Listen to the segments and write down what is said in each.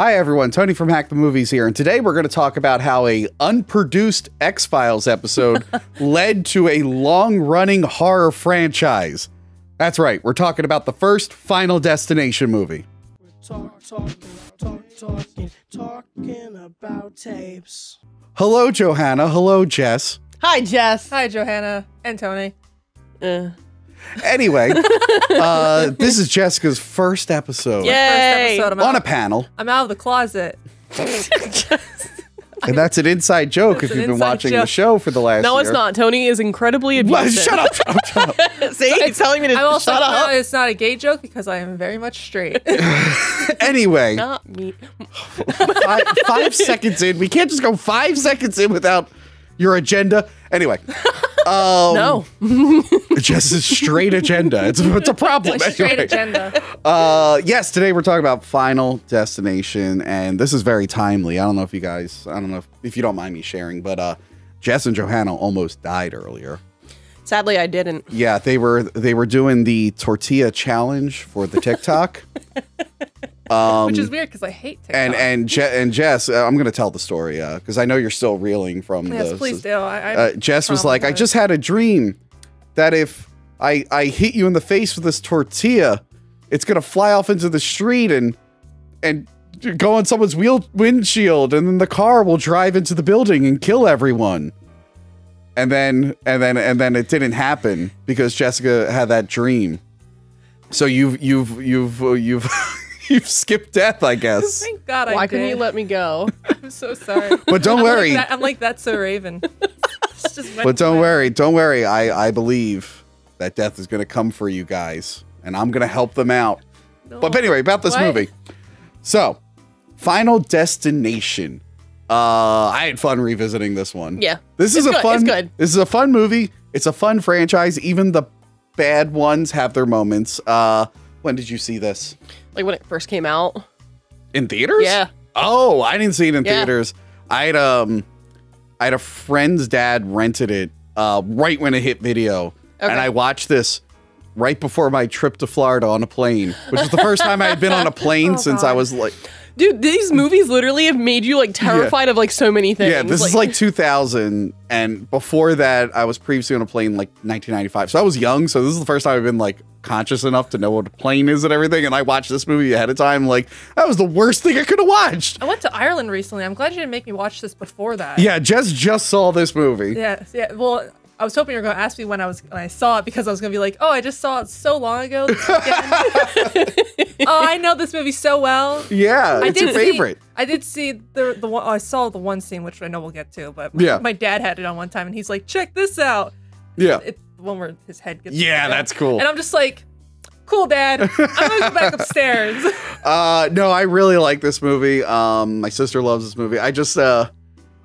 Hi everyone, Tony from Hack the Movies here, and today we're going to talk about how a unproduced X-Files episode led to a long-running horror franchise. That's right, we're talking about the first Final Destination movie. Talk, talking, talk, talking, talking about tapes. Hello Johanna, hello Jess. Hi, Jess. Hi, Johanna and Tony. Uh, Anyway, uh, this is Jessica's first episode Yay. First episode. I'm on a out, panel, I'm out of the closet. and that's an inside joke if an you've been inside watching the joke. show for the last no, it's year. not. Tony is incredibly Well, abusive. shut up, shut up, shut up. See, he's telling me to I'm also shut up. it's not a gay joke because I am very much straight. Anyway, Not me. five, five seconds in. We can't just go five seconds in without your agenda. Anyway, um, No. Jess's straight agenda. It's, it's a problem. My straight Anyway, agenda. Uh, yes, today we're talking about Final Destination, and this is very timely. I don't know if you guys, I don't know if, if you don't mind me sharing, but uh, Jess and Johanna almost died earlier. Sadly, I didn't. Yeah, they were they were doing the tortilla challenge for the TikTok. Um, Which is weird because I hate TikTok. and and Je- and Jess, uh, I'm gonna tell the story because I know you're still reeling from yes, the. please do. I, I Uh, Jess was like, I just had a dream that if I I hit you in the face with this tortilla, it's gonna fly off into the street and and go on someone's wheel windshield, and then the car will drive into the building and kill everyone. And then and then and then it didn't happen because Jessica had that dream. So you've you've you've uh, you've you've skipped death, I guess. Thank God I Why did. couldn't you let me go? I'm so sorry. But don't I'm worry. Like that, I'm like that's so Raven. It's just went But don't away. worry, don't worry. I I believe that death is gonna come for you guys, and I'm gonna help them out. But anyway, about this What? movie. So, Final Destination. Uh, I had fun revisiting this one. Yeah. this is It's a good, fun. it's good. This is a fun movie. It's a fun franchise. Even the bad ones have their moments. Uh, when did you see this Like when it first came out. in theaters? Yeah. Oh, I didn't see it in Yeah. theaters. I had um, I had a friend's dad rented it uh right when it hit video, and I watched this right before my trip to Florida on a plane, which was the first time I had been on a plane Oh, since I was like, Dude, these movies literally have made you like terrified of like so many things. yeah, this is like 2000, and before that, I was previously on a plane like 1995, so I was young. So this is the first time I've been like conscious enough to know what a plane is and everything. And I watched this movie ahead of time, like that was the worst thing I could have watched. I went to Ireland recently. I'm glad you didn't make me watch this before that. Yeah, Jess just saw this movie. Yeah. Yeah. Well, I was hoping you were going to ask me when I was when I saw it because I was going to be like, oh, I just saw it so long ago. oh, I know this movie so well. Yeah, I it's your see- favorite. I did see the the one. I saw the one scene, which I know we'll get to. But Yeah. my dad had it on one time, and he's like, "Check this out." Yeah. It's the one where his head gets. Yeah, that's cool. And I'm just like, "Cool, Dad. I'm gonna go back upstairs." Uh, no, I really like this movie. Um, my sister loves this movie. I just, uh,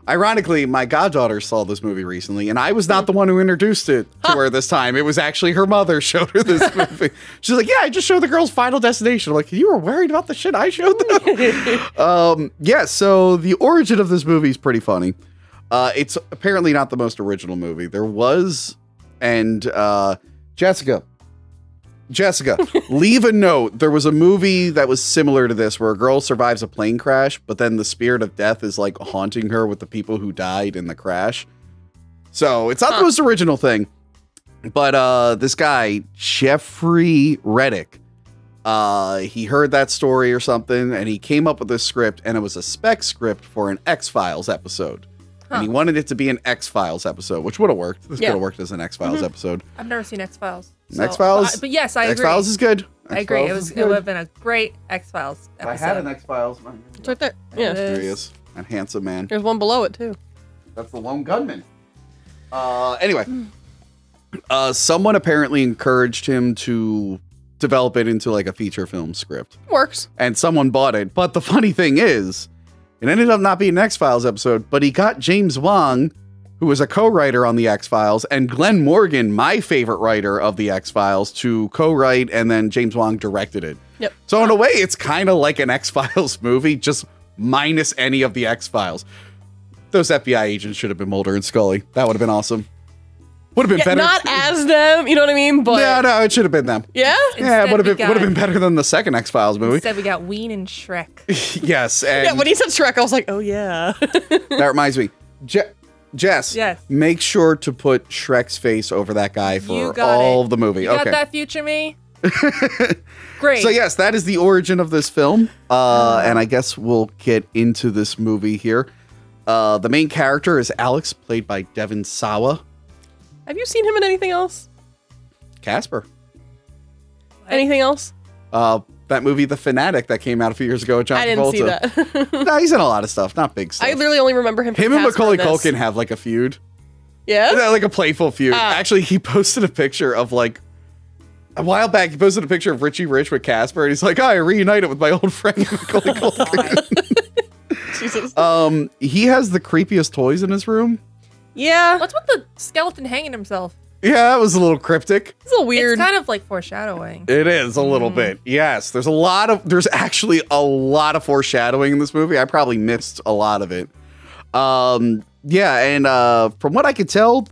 ironically, my goddaughter saw this movie recently, and I was not the one who introduced it to her this time. It was actually her mother showed her this movie. She's like, "Yeah, I just showed the girls Final Destination." I'm like, you were worried about the shit I showed them. um, yeah. So the origin of this movie is pretty funny. Uh, it's apparently not the most original movie. There was, and uh, Jessica. Jessica, leave a note. There was a movie that was similar to this where a girl survives a plane crash, but then the spirit of death is like haunting her with the people who died in the crash. So it's not the most original thing. But uh this guy, Jeffrey Reddick, uh, he heard that story or something, and he came up with this script, and it was a spec script for an X Files episode. And he wanted it to be an X Files episode, which would have worked. This Yeah. could have worked as an X Files episode. I've never seen X Files. X Files? but, but yes, I X agree. Files is good. I agree. It was. It would have been a great X Files episode. I had an X Files. It's right there. Yeah. There he is, that handsome man. There's one below it too. That's the lone gunman. Uh, anyway, uh, someone apparently encouraged him to develop it into like a feature film script, Works. and someone bought it. But the funny thing is, it ended up not being an X Files episode, but he got James Wong, who was a co-writer on the X Files, and Glenn Morgan, my favorite writer of the X Files, to co-write, and then James Wong directed it. Yep. So in a way, it's kind of like an X Files movie, just minus any of the X Files. Those FBI agents should have been Mulder and Scully. That would have been awesome. Would have been Yeah, better. not as them, you know what I mean? But no, no, it should have been them. yeah. Yeah, Instead, would have been would have been better than the second X Files movie. Instead, we got Ween and Shrek. yes, and Yeah, when he said Shrek, I was like, oh yeah. that reminds me, Je- Jess. Yes. Make sure to put Shrek's face over that guy for all it. of the movie. You okay. got that future me? Great. So yes, that is the origin of this film, uh, and I guess we'll get into this movie here. Uh, the main character is Alex, played by Devon Sawa. Have you seen him in anything else? Casper. Anything else? Uh, that movie, The Fanatic, that came out a few years ago. with John I didn't see that. no, he's in a lot of stuff, not big stuff. I literally only remember him. From Him and Casper Macaulay in. Culkin have like a feud. Yeah. Yeah, like a playful feud. Ah. Actually, he posted a picture of like a while back. He posted a picture of Richie Rich with Casper, and he's like, "Oh, "I reunited with my old friend Macaulay Culkin." Jesus. um, he has the creepiest toys in his room. yeah. What's with the skeleton hanging himself? Yeah, that was a little cryptic. It's a little weird. It's kind of like foreshadowing. It is a little Mm. bit. Yes, there's a lot of there's actually a lot of foreshadowing in this movie. I probably missed a lot of it. Um, yeah, and uh, from what I could tell,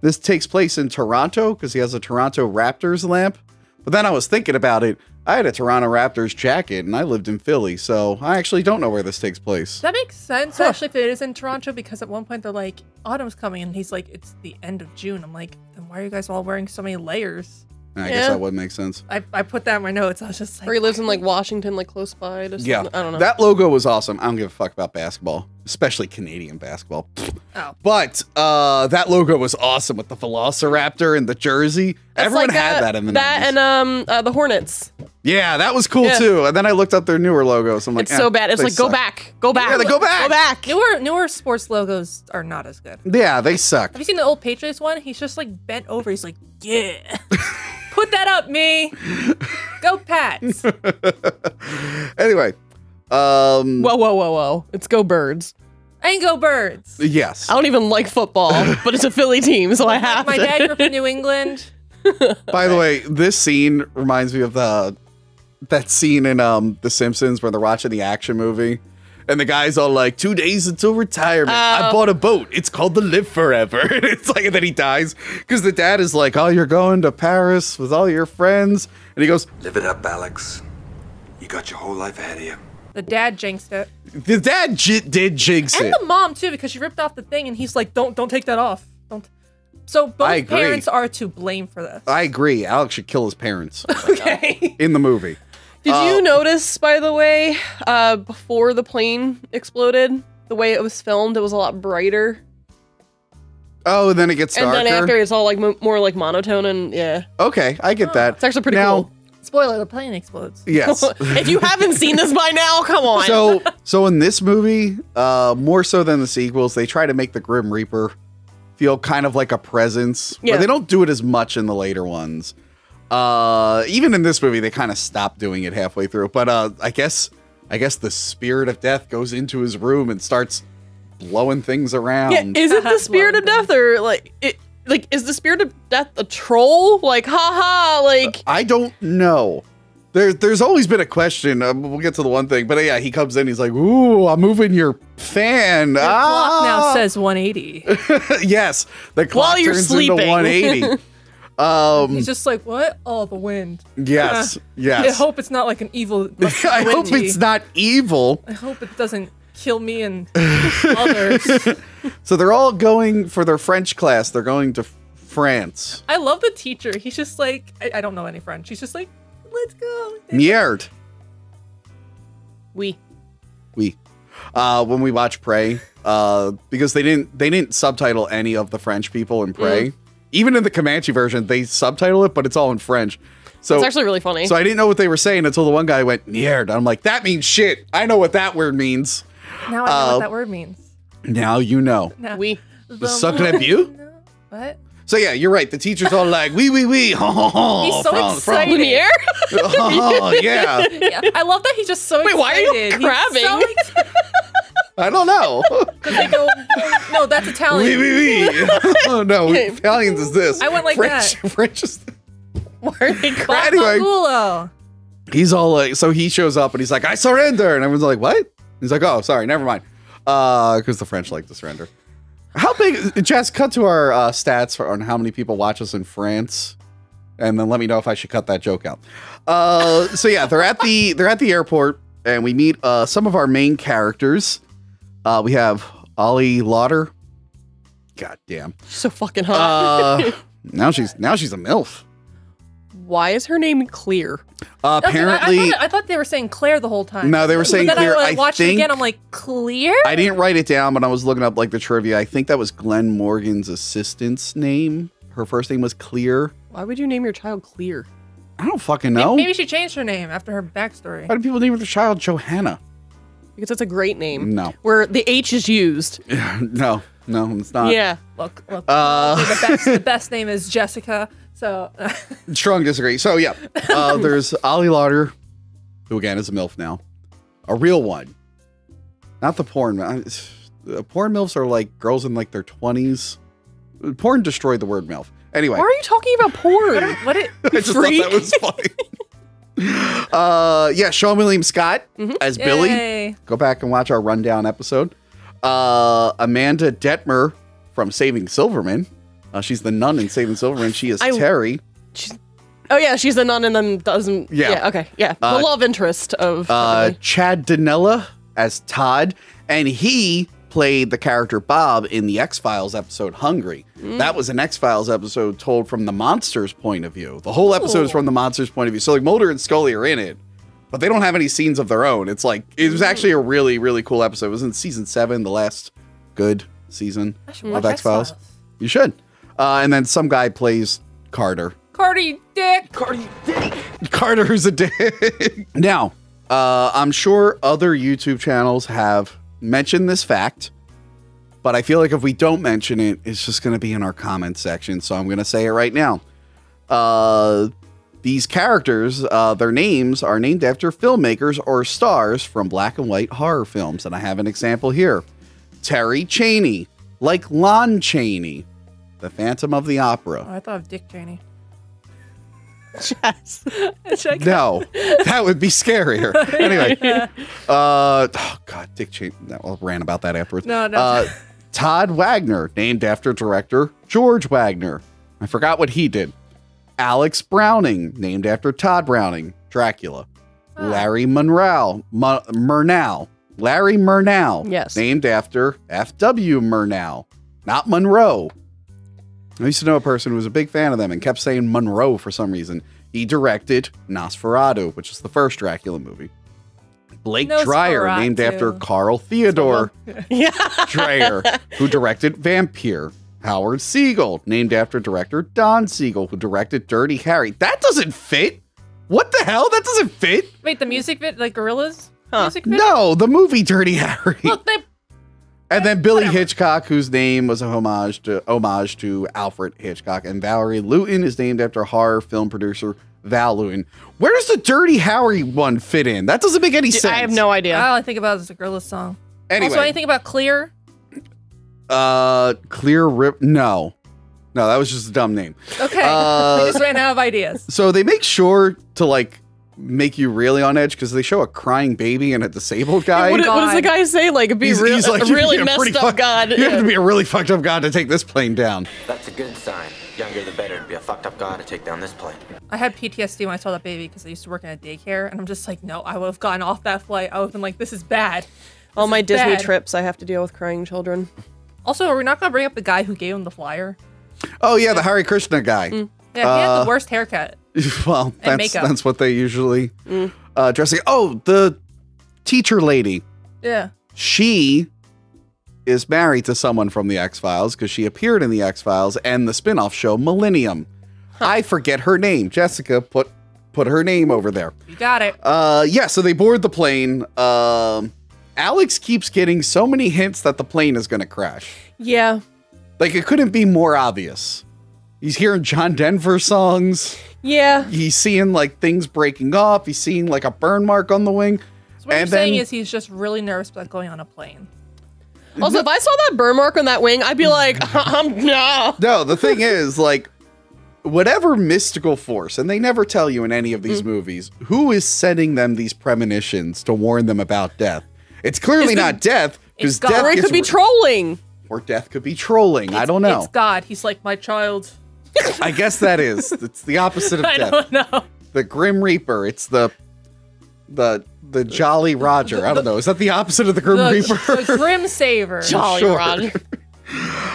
this takes place in Toronto because he has a Toronto Raptors lamp. But then I was thinking about it. I had a Toronto Raptors jacket, and I lived in Philly, so I actually don't know where this takes place. That makes sense, actually, if it is in Toronto, because at one point they're like, autumn's coming, and he's like, it's the end of June. I'm like, then why are you guys all wearing so many layers? I guess Yeah. that would make sense. I, I put that in my notes. I was just like, or he lives in like Washington, like close by. To Yeah, I don't know. that logo was awesome. I don't give a fuck about basketball, especially Canadian basketball. oh, But uh, that logo was awesome with the Velociraptor and the jersey. It's Everyone like had that, in the that 90s. and um uh, the Hornets. yeah, that was cool Yeah. too. And then I looked up their newer logos. I'm like, It's eh, so bad. It's they like go suck. back, go back. Yeah, they go back. Go back. newer newer sports logos are not as good. Yeah, they suck. Have you seen the old Patriots one? He's just like bent over. He's like, yeah, put that up, me. Go Pats. anyway, um, Whoa, whoa, whoa, whoa! It's go birds. and go Birds. yes, I don't even like football, but it's a Philly team, so I have My to. dad grew up in New England. By the way, this scene reminds me of the that scene in um The Simpsons where they're watching the action movie. And the guy's all like, two days until retirement. I Oh. bought a boat. It's called the Live Forever. It's like, and then he dies because the dad is like, oh, you're going to Paris with all your friends. And he goes, Live it up, Alex. You got your whole life ahead of you. The dad jinxed it, the dad j- did jinx and it. And the mom too, because she ripped off the thing, and he's like, "Don't, don't take that off." Don't. So both parents are to blame for this. I agree. Alex should kill his parents okay. in the movie. Did Oh. you notice, by the way, uh, before the plane exploded, the way it was filmed, it was a lot brighter, Oh, and then it gets darker. and then after it's all like mo- more like monotone and yeah, okay, I get that. it's actually pretty Now- cool. Spoiler: the plane explodes. Yes. if you haven't seen this by now, come on. so so in this movie, uh, more so than the sequels, they try to make the Grim Reaper feel kind of like a presence. Yeah. Yeah. they don't do it as much in the later ones. Uh, even in this movie, they kind of stopped doing it halfway through. But uh, I guess I guess the spirit of death goes into his room and starts blowing things around. yeah, is it the spirit of death or like it? Like, is the spirit of death a troll? Like, haha, like I don't know. There, there's always been a question. Um, we'll get to the one thing, but yeah, he comes in. He's like, "Ooh, I'm moving your fan." The ah! clock now says 180. yes, the clock While you're turns sleeping. into 180. um, He's just like, "What? Oh, the wind." yes, yes. I hope it's not like an evil. I hope it's not evil. I hope it doesn't kill me and others. So they're all going for their French class. They're going to France. I love the teacher. He's just like, I, I don't know any French. He's just like, let's go. Merde. we. We. Uh, when we watch Prey, uh, because they didn't they didn't subtitle any of the French people in Prey. Mm. Even in the Comanche version, they subtitle it, but it's all in French. So It's actually really funny. So I didn't know what they were saying until the one guy went Merde. I'm like, that means shit. I know what that word means. Now I know Uh, what that word means. Now you know. Now, we. the Sacre Dieu? No. What? So yeah, you're right. The teacher's all like, "Wee wee wee." He's so excited. Lumiere? Oh yeah. Yeah, I love that he's just so excited. Wait, why are you excited. He's crabbing? I don't know. 'Cause they go, no, that's Italian. wee wee. Oh no, Italians is this. I went like French, that. French is. They? Anyway. He's all like, so he shows up and he's like, "I surrender," and everyone's like, "What?" He's like, "Oh, sorry, never mind." Uh, because the French like to surrender. How big, Jess? Cut to our uh, stats for on how many people watch us in France, and then let me know if I should cut that joke out. Uh, so yeah, they're at the they're at the airport, and we meet uh, some of our main characters. Uh, we have Ali Larter. God damn. So fucking hot. Uh, now she's now she's a milf. Why is her name Clear? Uh, That's- I- apparently, I, thought, I thought they were saying Claire the whole time. No, they were But saying then Claire. I, I like, watched think- it again. I'm like, Clear? I didn't write it down, but I was looking up like the trivia. I think that was Glenn Morgan's assistant's name. Her first name was Clear. Why would you name your child Clear? I don't fucking Maybe- know. Maybe she changed her name after her backstory. Why do people name their child Johanna? Because it's a great name. No, Where the H is used. no, no, it's not. yeah. Look, look. Uh, the, best, the best name is Jessica. So, Strong disagree. So yeah, uh, there's Ali Larter, who again is a milf now, a real one, not the porn. uh, uh, Porn milfs are like girls in like their twenties. Porn destroyed the word milf. Anyway, Why are you talking about porn? what it? I just freak? thought that was funny. uh, yeah, Seann William Scott as Billy. Go back and watch our rundown episode. Uh, Amanda Detmer from Saving Silverman. Uh, she's the nun in Saving Silverman. She is I- Terry. oh yeah, she's the nun and then doesn't. Yeah. Yeah. okay. Yeah. Uh, the love interest of. Uh, Chad Donella as Todd, and he played the character Bob in the X Files episode Hungry. That was an X Files episode told from the monster's point of view. The whole episode is from the monster's point of view. So like Mulder and Scully are in it, but they don't have any scenes of their own. It's like it was actually a really really cool episode. It was in season seven, the last good season of X Files. You should. Uh, and then some guy plays Carter. Cardi Dick. Cardi Dick. Carter who's a dick. now, uh, I'm sure other YouTube channels have mentioned this fact, but I feel like if we don't mention it, it's just going to be in our comment section. So I'm going to say it right now. Uh, these characters, uh, their names are named after filmmakers or stars from black and white horror films. And I have an example here Terry Chaney, like Lon Chaney, the Phantom of the Oh, Opera. I thought of Dick Cheney. Check- No, that would be scarier. Anyway, uh, oh god, Dick Cheney. no, I'll rant about that afterwards. No, no. Uh, Todd Waggner, named after director George Waggner. I forgot what he did. Alex Browning, named after Tod Browning, Dracula. Ah. Larry Monroe, Mu- Murnau. Larry Murnau, Yes. named after F.W. Murnau, not Monroe. I used to know a person who was a big fan of them and kept saying Monroe for some reason. He directed Nosferatu, which is the first Dracula movie. Blake Dreyer, named after Carl Theodor Yeah. Dreyer, who directed Vampyr. Howard Siegel, named after director Don Siegel, who directed Dirty Harry. That doesn't fit. What the hell? That doesn't fit. Wait, the music fit like Gorillaz? Huh. Music vid? No, the movie Dirty Harry. Look, they. And then Billy Whatever. Hitchcock, whose name was a homage to homage to Alfred Hitchcock, and Valerie Lewton is named after horror film producer Val Lewton. Where does the Dirty Harry one fit in? That doesn't make any sense. I have no idea. All I think about is a Gorillaz song. Anyway, Also, anything about Clear? uh, Clear Rip. No, no, that was just a dumb name. Okay. Uh, I just ran out of ideas. So they make sure to like make you really on edge because they show a crying baby and a disabled guy. what, what does the guy say? Like, be He's- real, he's like, a really be a messed up fuck- god. You have to be a really fucked up god to take this plane down. That's a good sign. Younger the better to be a fucked up guy to take down this plane. I had PTSD when I saw that baby because I used to work in a daycare, and I'm just like, no, I would have gotten off that flight. I would have been like, this is bad. All my Disney bad. trips, I have to deal with crying children. Also, are we not gonna bring up the guy who gave him the flyer? Oh yeah, the Hare Krishna guy. Mm. Yeah, he had Uh, the worst haircut. well, that's that's what they usually Mm. uh, dress. like- Oh, the teacher lady. Yeah. She is married to someone from the X Files because she appeared in the X Files and the spin-off show Millennium. I forget her name. Jessica put put her name over there. You got it. Uh, yeah. So they board the plane. Um, Alex keeps getting so many hints that the plane is going to crash. Yeah. Like it couldn't be more obvious. He's hearing John Denver songs. Yeah. He's seeing like things breaking off. He's seeing like a burn mark on the wing. So what And you're saying is he's just really nervous about going on a plane. Also, if I saw that burn mark on that wing, I'd be like, um, no. No, the thing is, like, whatever mystical force, and they never tell you in any of Mm. these movies, who is sending them these premonitions to warn them about death? It's clearly It's the- not death, because It's death Or it could be re- trolling. or death could be trolling. I don't know. It's God. He's like my child. I guess that is. It's the opposite of I death. don't. The Grim Reaper. It's the the the Jolly Roger. I don't know. Is that the opposite of the Grim The, Reaper? the Grim Saver. Jolly Sure. Roger.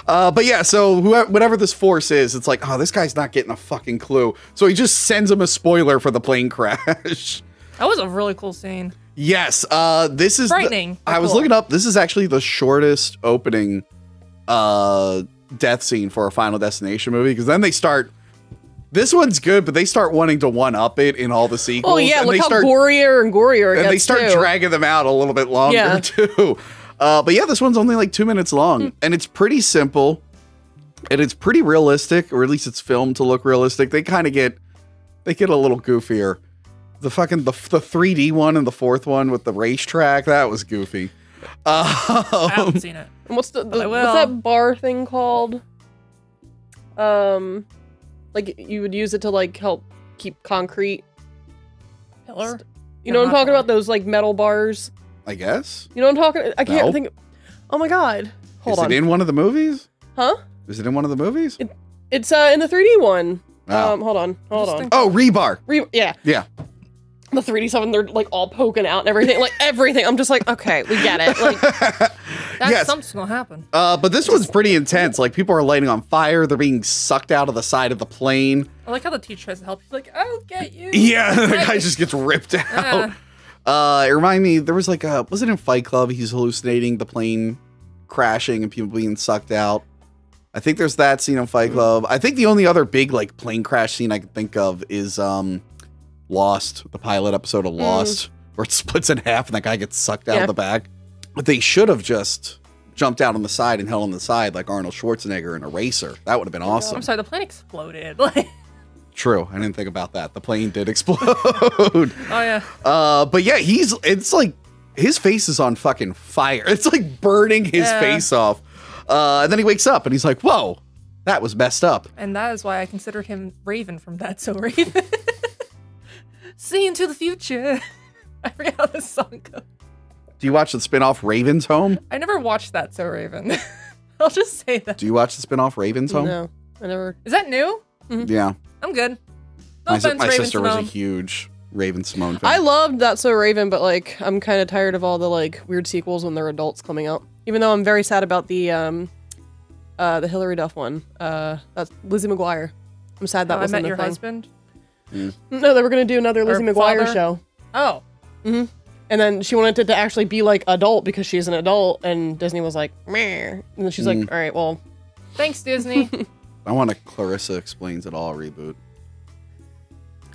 Uh, but yeah, so whoever, whatever this force is, it's like, oh, this guy's not getting a fucking clue. So he just sends him a spoiler for the plane crash. That was a really cool scene. yes, uh, this is Frightening, but I was looking up. This is actually the shortest opening uh, death scene for a Final Destination movie because then they start. This one's good, but they start wanting to one up it in all the sequels. Oh yeah, and look they how start, gorier and gorier and they start too. dragging them out a little bit longer Yeah. too. Uh, but yeah, this one's only like two minutes long, Hmm. and it's pretty simple, and it's pretty realistic, or at least it's filmed to look realistic. They kind of get, they get a little goofier. The fucking the the 3D one and the fourth one with the racetrack that was goofy. I Um, haven't seen it. What's the, the what's that bar thing called? Um, like you would use it to like help keep concrete. Pillar. You know what I'm talking about? Those like metal bars. I guess. You know what I'm talking? I can't No. think. Oh my god! Hold Is on. Is it in one of the movies? huh? Is it in one of the movies? It's uh in the 3D one. Oh. Um, hold on, hold on. Oh, rebar. Re- yeah, Yeah. The 3D7, they're like all poking out and everything, like everything. I'm just like, okay, we get it. Like, That's Yes. something's gonna happen. Uh, but this one's pretty intense. Like people are lighting on fire. They're being sucked out of the side of the plane. I like how the teacher tries to help. He's like, "I'll get you." Yeah, the guy just gets ripped out. Uh, it reminded me there was like a was it in Fight Club? He's hallucinating the plane crashing and people being sucked out. I think there's that scene in Fight Club. I think the only other big like plane crash scene I can think of is um Lost, the pilot episode of Lost, where it splits in half and that guy gets sucked out Yeah. of the back. But they should have just jumped out on the side and held on the side like Arnold Schwarzenegger in Eraser. That would have been awesome. I'm sorry, the plane exploded. Like, True. I didn't think about that. The plane did explode. oh yeah. Uh, but yeah, he's it's like his face is on fucking fire. It's like burning his Yeah. face off. Uh, and then he wakes up and he's like, "Whoa, that was messed up." And that is why I considered him Raven from That's So Raven. See into the future. I forget how this song goes. Do you watch the spin-off Raven's Home? I never watched that, So Raven. I'll just say that. Do you watch the spin-off Raven's Home? no, I never. Is that new? Yeah. I'm good. No my offense, my Raven sister was a huge Raven-Symoné fan. I loved that so Raven, but like I'm kind of tired of all the like weird sequels when they're adults coming out. Even though I'm very sad about the um, uh, the Hilary Duff one. Uh, that's Lizzie McGuire. I'm sad that How I wasn't met a your thing. husband. No, they were gonna do another Or Lizzie McGuire father? show, Oh, and then she wanted it to actually be like adult because she's an adult, and Disney was like, Meh. and then she's Mm. like, all right, well, thanks Disney. I want a Clarissa explains it all reboot.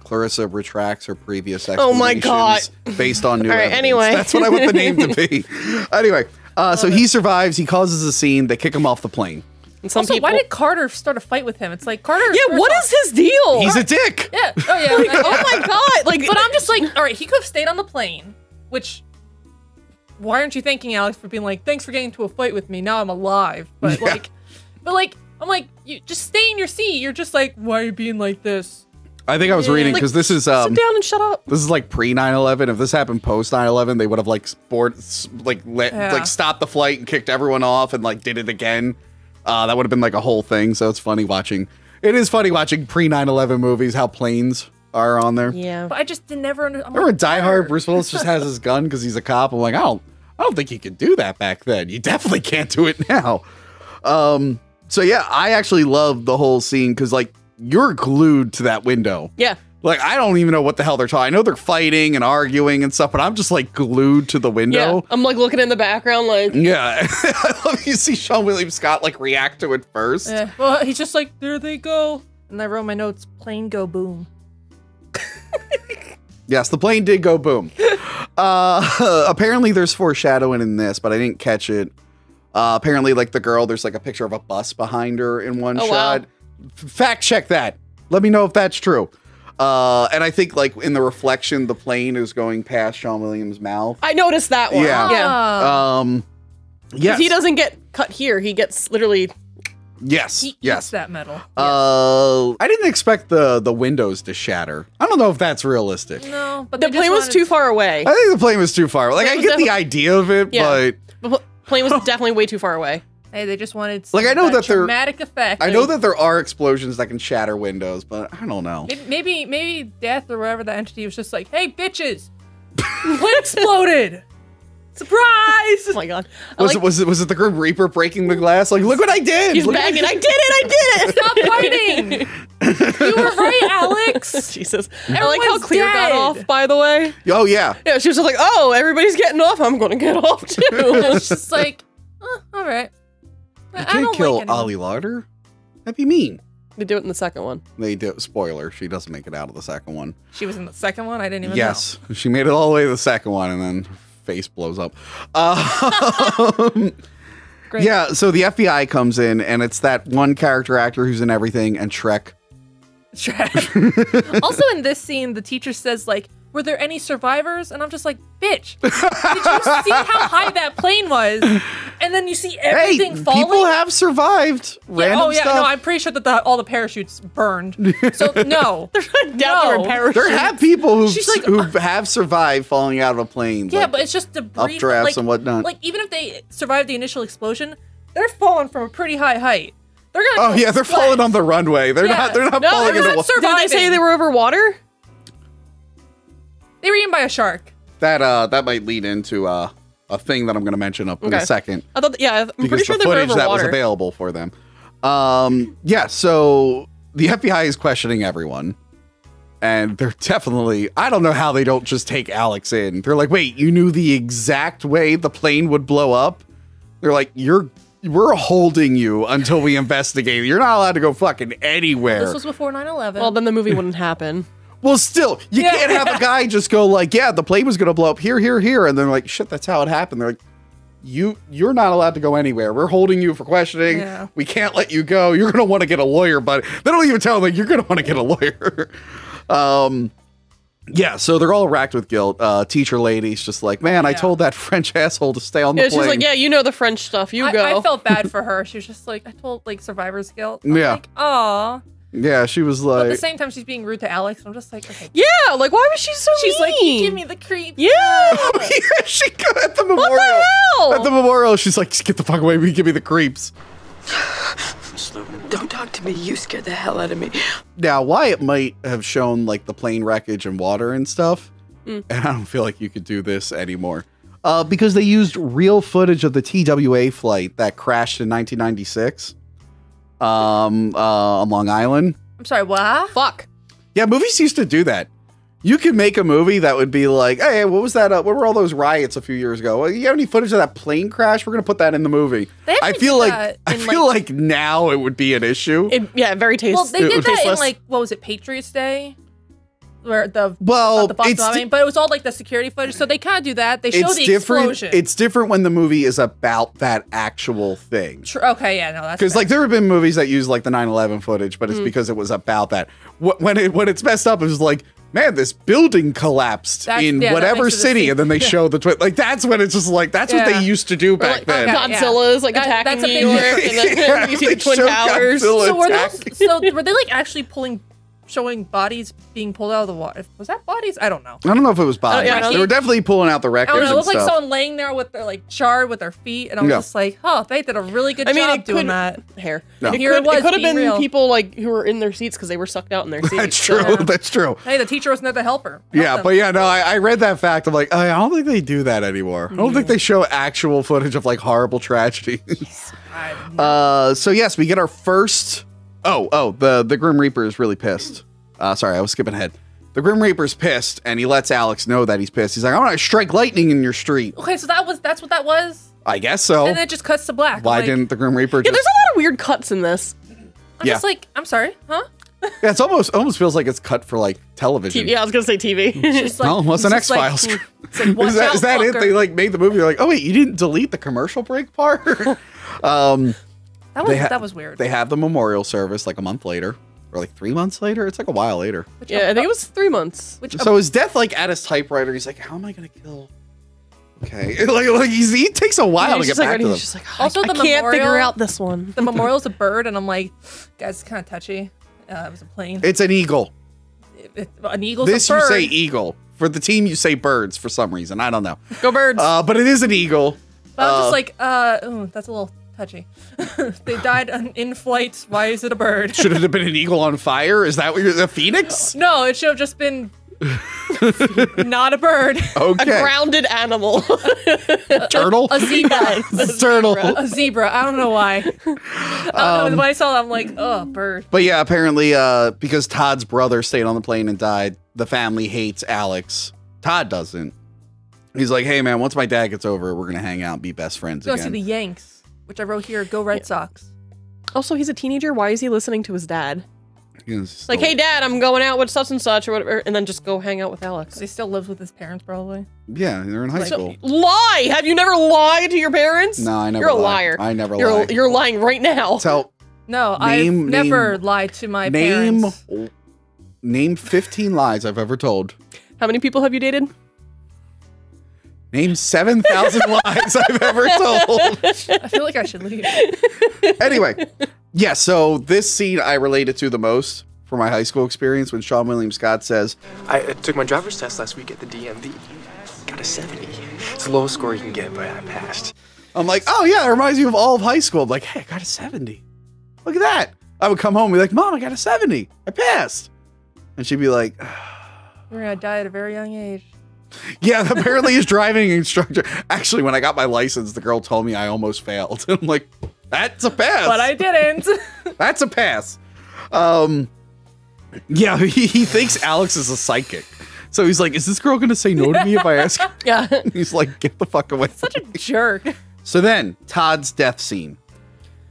Clarissa retracts her previous explanations Oh my God. based on new All right, evidence. anyway. That's what I want the name to be. anyway, uh, so he survives. He causes a scene. They kick him off the plane. And some also, people. why did Carter start a fight with him? It's like Carter. yeah, first what off- is his deal? He's a dick. Yeah. Oh yeah. Like, oh my god! Like, But I'm just like, all right, he could have stayed on the plane, which. Why aren't you thanking Alex for being like, thanks for getting into a fight with me? Now I'm alive. But Yeah. like, but like, I'm like, you just stay in your seat. You're just like, why are you being like this? I think I was reading Like, because this is sit um down and shut up. this is like pre 9/11. If this happened post 9/11, they would have like sport like let Yeah. like stopped the flight and kicked everyone off and like did it again. Uh, that would have been like a whole thing. So it's funny watching. It is funny watching pre 9/11 movies how planes are on there. Yeah. But I just did never under. I'm Remember like, Die Hard, Bruce Willis just has his gun because he's a cop. I'm like, I don't, I don't think he could do that back then. You definitely can't do it now. Um, so yeah, I actually love the whole scene because like you're glued to that window. Yeah. Like I don't even know what the hell they're talking. I know they're fighting and arguing and stuff, but I'm just like glued to the window. Yeah. window. I'm like looking in the background, like, Yeah, I love you see Seann William Scott like react to it first. Yeah. Well, he's just like, there they go. And I wrote my notes, plane go boom. Yes, the plane did go boom. uh, apparently, there's foreshadowing in this, but I didn't catch it. Uh, apparently, like the girl, there's like a picture of a bus behind her in one Oh, wow. shot. F- Fact check that. Let me know if that's true. Uh, and I think like in the reflection, the plane is going past Seann Williams' mouth. I noticed that one. Yeah. Yeah. Ah. Um, 'Cause yes, He doesn't get cut here. He gets literally. Yes, he yes. that metal. Uh, I didn't expect the the windows to shatter. I don't know if that's realistic. no, but The plane was wanted- too far away. I think the plane was too far. Like I was get the idea of it, Yeah. but The pl- plane was definitely way too far away. Hey, they just wanted Like, I know that they're- dramatic effect. I know that there are explosions that can shatter windows, but I don't know. Maybe, maybe maybe death or whatever the entity was just like, hey bitches, what exploded? Surprise! Oh my god. I Was like- it was it was it the Grim Reaper breaking the glass? Like, look what I did! He's Look what I banging. I did it. I did it. Stop fighting! you were right, Alex. Jesus. I like how Everyone's Clear got off, by the way. Oh yeah. Yeah, she was just like, oh, everybody's getting off. I'm going to get off too. It's just like, uh, all right. I You can't don't kill like anyone. Ali Larter. That'd be mean. they do it in the second one. They do. Spoiler: she doesn't make it out of the second one. She was in the second one. I didn't even know. Yes, she made it all the way to the second one, and then her face blows up. Um, Great. yeah, so the FBI comes in, and it's that one character actor who's in everything, and Shrek. know. also, in this scene, the teacher says like, "Were there any survivors?" And I'm just like, "Bitch, did you see how high that plane was?" And then you see everything hey, falling. people have survived. Yeah, oh, Random oh yeah, stuff. no, I'm pretty sure that the, all the parachutes burned. So no, Down No. no. parachute. there have people who She's like- who uh. have survived falling out of a plane. yeah, like- but it's just debris. updrafts like, and whatnot. Like even if they survived the initial explosion, they're falling from a pretty high height. They're gonna. oh yeah, they're splat. falling on the runway. They're Yeah. not. They're not No, falling they're into not wa- Did they say they were over water? They were eaten by a shark. that. Uh, that might lead into uh, a thing that I'm going to mention up in a second. I thought, yeah, I'm because pretty sure the they footage over that was available for them. Um, yeah, so the FBI is questioning everyone, and they're definitely. I don't know how they don't just take Alex in. They're like, "Wait, you knew the exact way the plane would blow up?" They're like, "You're." We're holding you until we investigate. You're not allowed to go fucking anywhere. This was before 9/11. Well, then the movie wouldn't happen. Well, still, you Yeah. can't have a guy just go like, "Yeah, the plane was gonna blow up here, here, here," and then like, "Shit, that's how it happened." They're like, "You, you're not allowed to go anywhere. We're holding you for questioning. Yeah. We can't let you go. You're gonna want to get a lawyer." But they don't even tell them like you're gonna want to get a lawyer. um, yeah. So they're all racked with guilt. Uh, teacher lady's just like, "Man, I told that French asshole to stay on the Yeah, she's like, yeah, you know the French stuff. You I, go. I felt bad for her. She was just like, I told like survivor's guilt. I'm Yeah. Like, Aw. Yeah. She was But at the same time, she's being rude to Alex. I'm just like, okay. yeah, like why was she so She's like, you mean? give me the creep. Yeah. yeah, she got at the memorial. What the hell? At the memorial, she's like, "Get the fuck away! We give me the creeps." Don't talk to me. You scared the hell out of me. Now, why it might have shown like the plane wreckage and water and stuff, and I don't feel like you could do this anymore. Uh, because they used real footage of the TWA flight that crashed in 1996 um, uh, on Long Island. I'm sorry, what? Fuck. Yeah, movies used to do that. You could make a movie that would be like, hey, what was that? Uh, what were all those riots a few years ago? Well, you have any footage of that plane crash? We're gonna put that in the movie. They I feel like I feel like now it would be an issue. It, yeah, very tasty. Well, they did that in like what was it, Patriots Day, where the Well, the box it's bombing, but it was all like the security footage. So they kind of do that. They show it's the different. explosion. It's different when the movie is about that actual thing. Tr- okay, yeah, no, that's Because like there have been movies that use like the 9/11 footage, but it's Mm. because it was about that. When it when it's messed up, it was like, man, this building collapsed That's- in yeah, whatever makes it a city, and then they show the twin. Like that's when it's just like that's what they used to do Or, back like, then. Okay. Godzilla is like That- attacking that's a New big York, and then Yeah, you see they the Twin show Towers. Godzilla. so were those? So were they like actually pulling, showing bodies being pulled out of the water? Was that bodies? I don't know. I don't know if it was bodies. yeah, I don't they were definitely pulling out the I records don't know. It and looked like stuff. someone laying there with their like charred with their feet, and I was Yeah. just like, oh, they did a really good I mean, job it doing could- that. Hair. No. It Here it could, was, it could have been real. people like who were in their seats because they were sucked out in their seats. That's so- true. That's true. Hey, the teacher wasn't there to help her. Help Yeah, them. but yeah, no, I, I read that fact. I'm like, oh, I don't think they do that anymore. I don't think they show actual footage of like horrible tragedies. I- uh, so yes, we get our first. Oh, oh, the the Grim Reaper is really pissed. Uh, sorry, I was skipping ahead. The Grim Reaper's pissed, and he lets Alex know that he's pissed. He's like, "I'm gonna strike lightning in your street." okay, so that was that's what that was, I guess so. and then it just cuts to black. Why like, didn't the Grim Reaper Yeah, just? there's a lot of weird cuts in this. I'm yeah. just like, I'm sorry, huh? yeah, it's almost almost feels like it's cut for like television. Yeah, I was gonna say TV. Just like, Oh, what's an it's X just Files? Like, like, is that, out, is that it? They like made the movie. They're like, oh wait, you didn't delete the commercial break part. um, that was ha- that was weird. they have the memorial service like a month later, or like three months later. It's like a while later. Which yeah, I think it was three months. Which So his death, like at his typewriter, he's like, "How am I gonna kill?" Okay, like like he's, he takes a while to get just like, back to he's just like, oh, Also, I, the I can't figure memorial- out this one. the memorial's a bird, and I'm like, guys, it's kind of touchy. Uh, it was a plane. It's an eagle. It- it- an eagle. this a you say eagle. For the team, you say birds for some reason. I don't know. Go birds. Uh, but it is an eagle. But I'm uh, just like, uh, ooh, that's a little touchy. they died on, in flight. Why is it a bird? Should it have been an eagle on fire? Is that what you're the phoenix? No, it should have just been not a bird. Okay. A grounded animal. Turtle? A zebra. Turtle. a zebra. I don't know why. I don't. When I saw that, I'm like, oh, bird. But yeah, apparently, uh, because Todd's brother stayed on the plane and died, the family hates Alex. Todd doesn't. He's like, hey man, once my dad gets over, we're gonna hang out and be best friends Go see the Yanks, which I wrote here. Go Red Sox. also, he's a teenager. Why is he listening to his dad? He's Like, hey, dad, I'm going out with such and such or whatever, and then just go hang out with Alex. He still lives with his parents, probably. yeah, they're in high school. Lie! Have you never lied to your parents? No, I never You're a lie. liar. I never you're, lie. You're lying right now. So No, I've never name- lied to my name parents. name 15 lies I've ever told. How many people have you dated? Name 7,000 lies I've ever told. I feel like I should leave. Anyway, yeah, so this scene I related to the most for my high school experience when Seann William Scott says, I uh, took my driver's test last week at the DMV. Got a 70. It's the lowest score you can get, but I passed. I'm like, oh yeah, it reminds me of all of high school. I'm like, hey, I got a 70. Look at that. I would come home and be like, Mom, I got a 70. I passed. And she'd be like, You're gonna die at a very young age. Yeah, apparently his driving instructor. Actually, when I got my license, the girl told me I almost failed. I'm like, that's a pass. But I didn't. That's a pass. Um, yeah, he, he thinks Alex is a psychic. So he's like, is this girl going to say no to me if I ask her? Yeah. He's like, get the fuck away. Such a jerk. So then, Todd's death scene.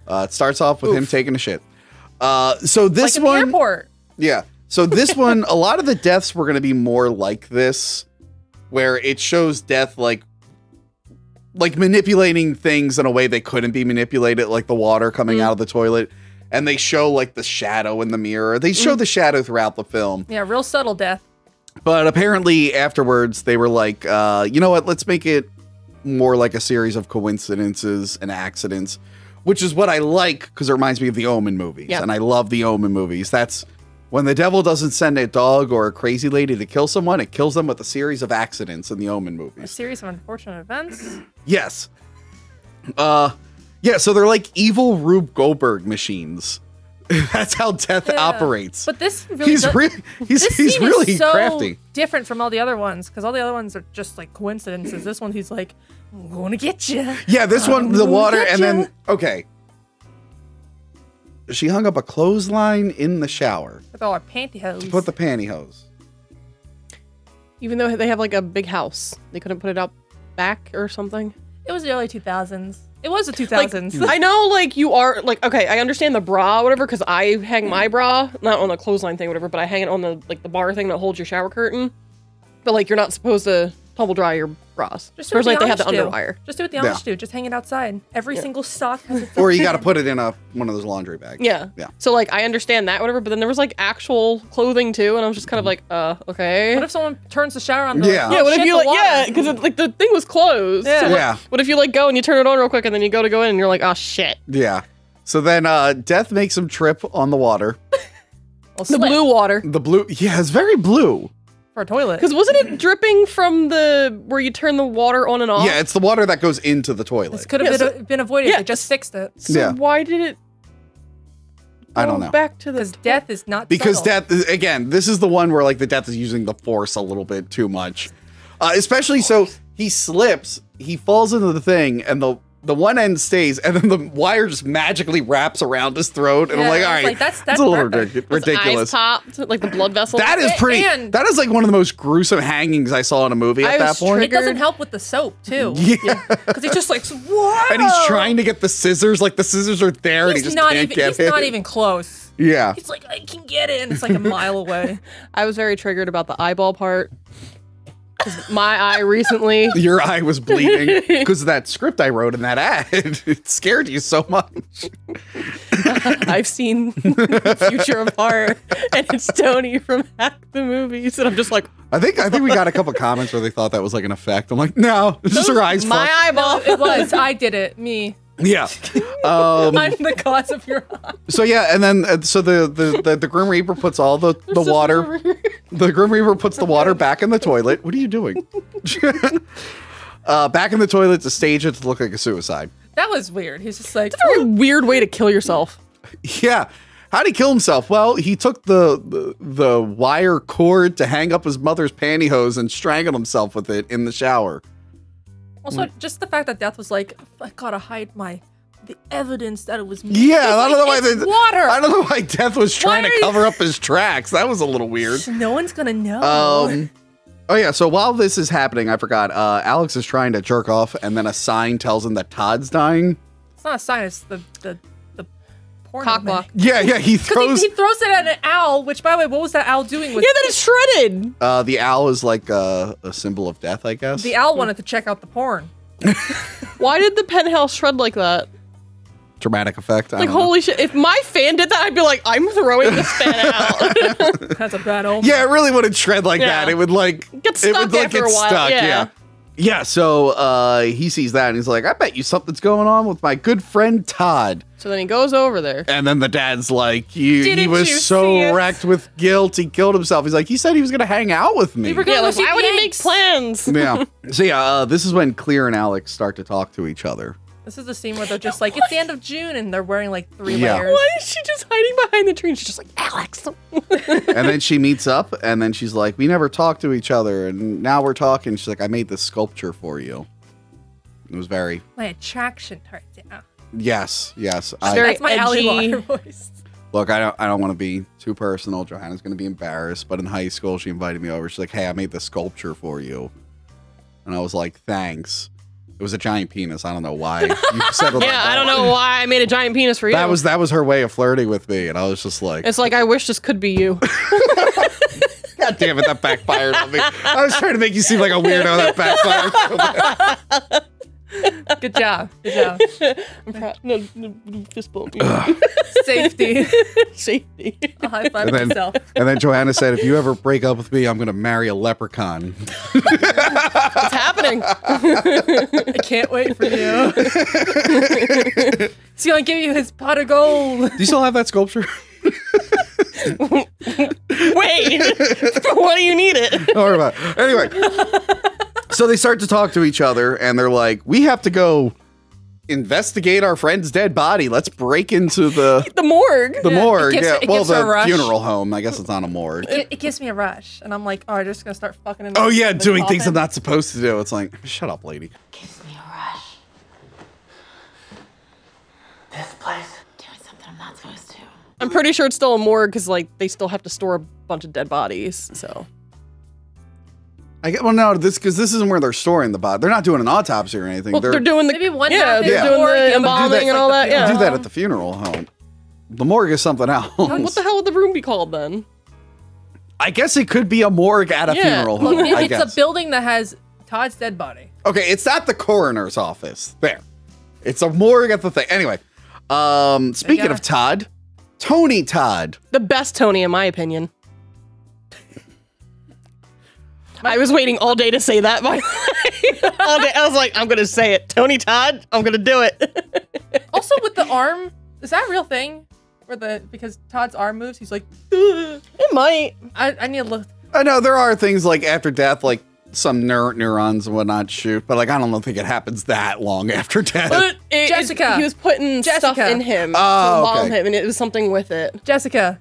Uh, it starts off with him taking a shit. Uh, so this like one, airport. yeah. So this one, a lot of the deaths were going to be more like this, where it shows death like, like manipulating things in a way they couldn't be manipulated, like the water coming Mm. out of the toilet, and they show like the shadow in the mirror. They show the shadow throughout the film, Yeah, real subtle death. but apparently afterwards they were like, uh, you know what? Let's make it more like a series of coincidences and accidents, which is what I like because it reminds me of the Omen movies, Yeah. and I love the Omen movies. That's when the devil doesn't send a dog or a crazy lady to kill someone; it kills them with a series of accidents in the Omen movies. A series of unfortunate events. Yes. Uh, yeah. So they're like evil Rube Goldberg machines. That's how death Yeah. operates. But this really he's really he's this he's really so crafty. different from all the other ones because all the other ones are just like coincidences. This one, he's like, "I'm going to get you." Yeah, this one, the I'm water, and then okay. She hung up a clothesline in the shower With all our pantyhose. to put the pantyhose. Even though they have like a big house, they couldn't put it up back or something. it was the early 2000s. It was the Like, 2000s. I know, like you are like okay. I understand the bra, whatever, because I hang my bra not on the clothesline thing, whatever, but I hang it on the like the bar thing that holds your shower curtain. But like you're not supposed to tumble dry your bras, Just do what especially if they have the Amish do. underwire. Just do what the Yeah. Amish do. Just hang it outside. Every single sock has its Or you got to put it in a one of those laundry bags. Yeah. Yeah. So like I understand that, whatever, but then there was like actual clothing too, and I was just kind of like, uh, okay. What if someone turns the shower on? The, Yeah. yeah, what if you like, water. yeah, because like the thing was closed. Yeah. So what, Yeah. what if you like go and you turn it on real quick and then you go to go in and you're like, oh shit, Yeah. So then uh Death makes him trip on the water. The blue water. The blue yeah, it's very blue. For a toilet. Because wasn't it dripping from the where you turn the water on and off? Yeah, it's the water that goes into the toilet. This toilet. could have Yeah, been, been avoided. yeah. They just fixed it So Yeah. why did it? I don't know. Back to the because death is not because subtle. death is, again this is the one where like the death is using the force a little bit too much uh, especially so he slips he falls into the thing and the the one end stays and then the wire just magically wraps around his throat and i'm like all right like, that's- that's, that's a little perfect. ridic- His ridiculous Eyes popped, like the blood vessel. that is pretty and- that is like one of the most gruesome hangings i saw in a movie I at that was point it doesn't help with the soap too. yeah because he's just like what? and he's trying to get the scissors like the scissors are there and he He's just not can't even. get He's it not even close. yeah He's like, I can get it, and it's like a mile away. I was very triggered about the eyeball part. My eye recently. your eye was bleeding because of that script I wrote in that ad. It scared you so much. I've seen Future of Heart, and it's Tony from Hack the Movies, and I'm just like, I think I think we got a couple comments where they thought that was like an effect. I'm like, no, it's just her eyes. my fucked. eyeball. it was. I did it. Me. Yeah. Um, I'm the cause of your. so yeah, and then uh, so the, the the the Grim Reaper puts all the the water. The Grim Reaper puts the water back in the toilet. What are you doing? uh, back in the toilet to stage it to look like a suicide. That was weird. He's just like, Very weird way to kill yourself. Yeah. How'd he kill himself? Well, he took the, the the wire cord to hang up his mother's pantyhose and strangled himself with it in the shower. Also just the fact that Death was like, I gotta hide my the evidence that it was me. Yeah, I don't like, know why they, water. I don't know why Death was trying to cover up his tracks. That was a little weird. No one's gonna know. Um. Oh yeah. So while this is happening, I forgot. Uh, Alex is trying to jerk off, and then a sign tells him that Todd's dying. it's not a sign. It's the the the Cock block. Yeah, yeah. He 'Cause throws. he, he throws it at an owl. Which, by the way, what was that owl doing with? Yeah, that is shredded. uh, the owl is like a, a symbol of death, I guess. the owl wanted to check out the porn. Why did the penthouse shred like that? Dramatic effect. I Like, don't know. holy shit. If my fan did that, I'd be like, I'm throwing this fan out. That's a bad omen. Yeah, it really wouldn't shred like Yeah. that. It would like Get it stuck would like after get a while, stuck. yeah. Yeah. Yeah. So uh, he sees that and he's like, "I bet you something's going on with my good friend Todd." so then he goes over there. And then the dad's like, "You, he Didn't was so see wrecked with guilt, he killed himself." He's like, "He said he was gonna hang out with me." We Yeah, like, why would he make plans? yeah. So yeah, uh, this is when Clear and Alex start to talk to each other. This is the scene where they're just like, it's the end of June, and they're wearing like three Yeah. layers. Why is she just hiding behind the tree? And she's just like, Alex. and then she meets up, and then she's like, "We never talked to each other, and now we're talking." She's like, "I made this sculpture for you." It was very My attraction right there. yes, yes. I, very That's my Ali edgy. Larter voice. Look, I don't I don't want to be too personal. Johanna's going to be embarrassed, but in high school she invited me over. She's like, "Hey, I made this sculpture for you." And I was like, "Thanks." It was a giant penis. I don't know why. You said it like Yeah, I don't know why I made a giant penis for you. That was that was her way of flirting with me, and I was just like, It's like, I wish this could be you. "God damn it, that backfired on me." I was trying to make you seem like a weirdo. That backfired. Good job. Good job. I'm proud. No, no, no, fist bump. Safety. Safety. I'll high five And then, myself. and then Johanna said, "If you ever break up with me, I'm going to marry a leprechaun." It's happening. I can't wait for you. He's gonna give you his pot of gold. Do you still have that sculpture? Wait. For what do you need it? Don't worry about it. Anyway, so they start to talk to each other, and they're like, "We have to go investigate our friend's dead body. Let's break into the The morgue. the morgue. gives- yeah, it well, gives her a the rush. funeral home. I guess it's not a morgue. It, it gives me a rush, and I'm like, oh, I'm just gonna start fucking. In the, Oh yeah, in the doing things I'm not supposed to do. It's like, shut up, lady. Gives me a rush. This place. Doing something I'm not supposed to. I'm pretty sure it's still a morgue because, like, they still have to store a bunch of dead bodies. So, I get well, no, this because this isn't where they're storing the body. They're not doing an autopsy or anything. well, they're, doing the Maybe one yeah, half they're is doing morgue, the the embalming half and all like that. the Yeah. do that at the funeral home. The morgue is something else. What the hell would the room be called then? I guess it could be a morgue at a Yeah. funeral Look, home. it- I it's guess. a building that has Todd's dead body. Okay, it's not the coroner's office. There. It's a morgue at the thing. Anyway, um, speaking of Todd, Tony Todd. The best Tony, in my opinion. I was waiting all day to say that. By all day, I was like, I'm gonna say it. Tony Todd. I'm gonna do it. Also, with the arm, is that a real thing? Where the because Todd's arm moves, he's like, it might. I, I need to look. I know there are things like after death, like some neur- neurons and whatnot shoot, but like I don't think it happens that long after death. But it- it- Jessica. he was putting stuff in him Oh, to embalm okay. him, and it was something with it. Jessica,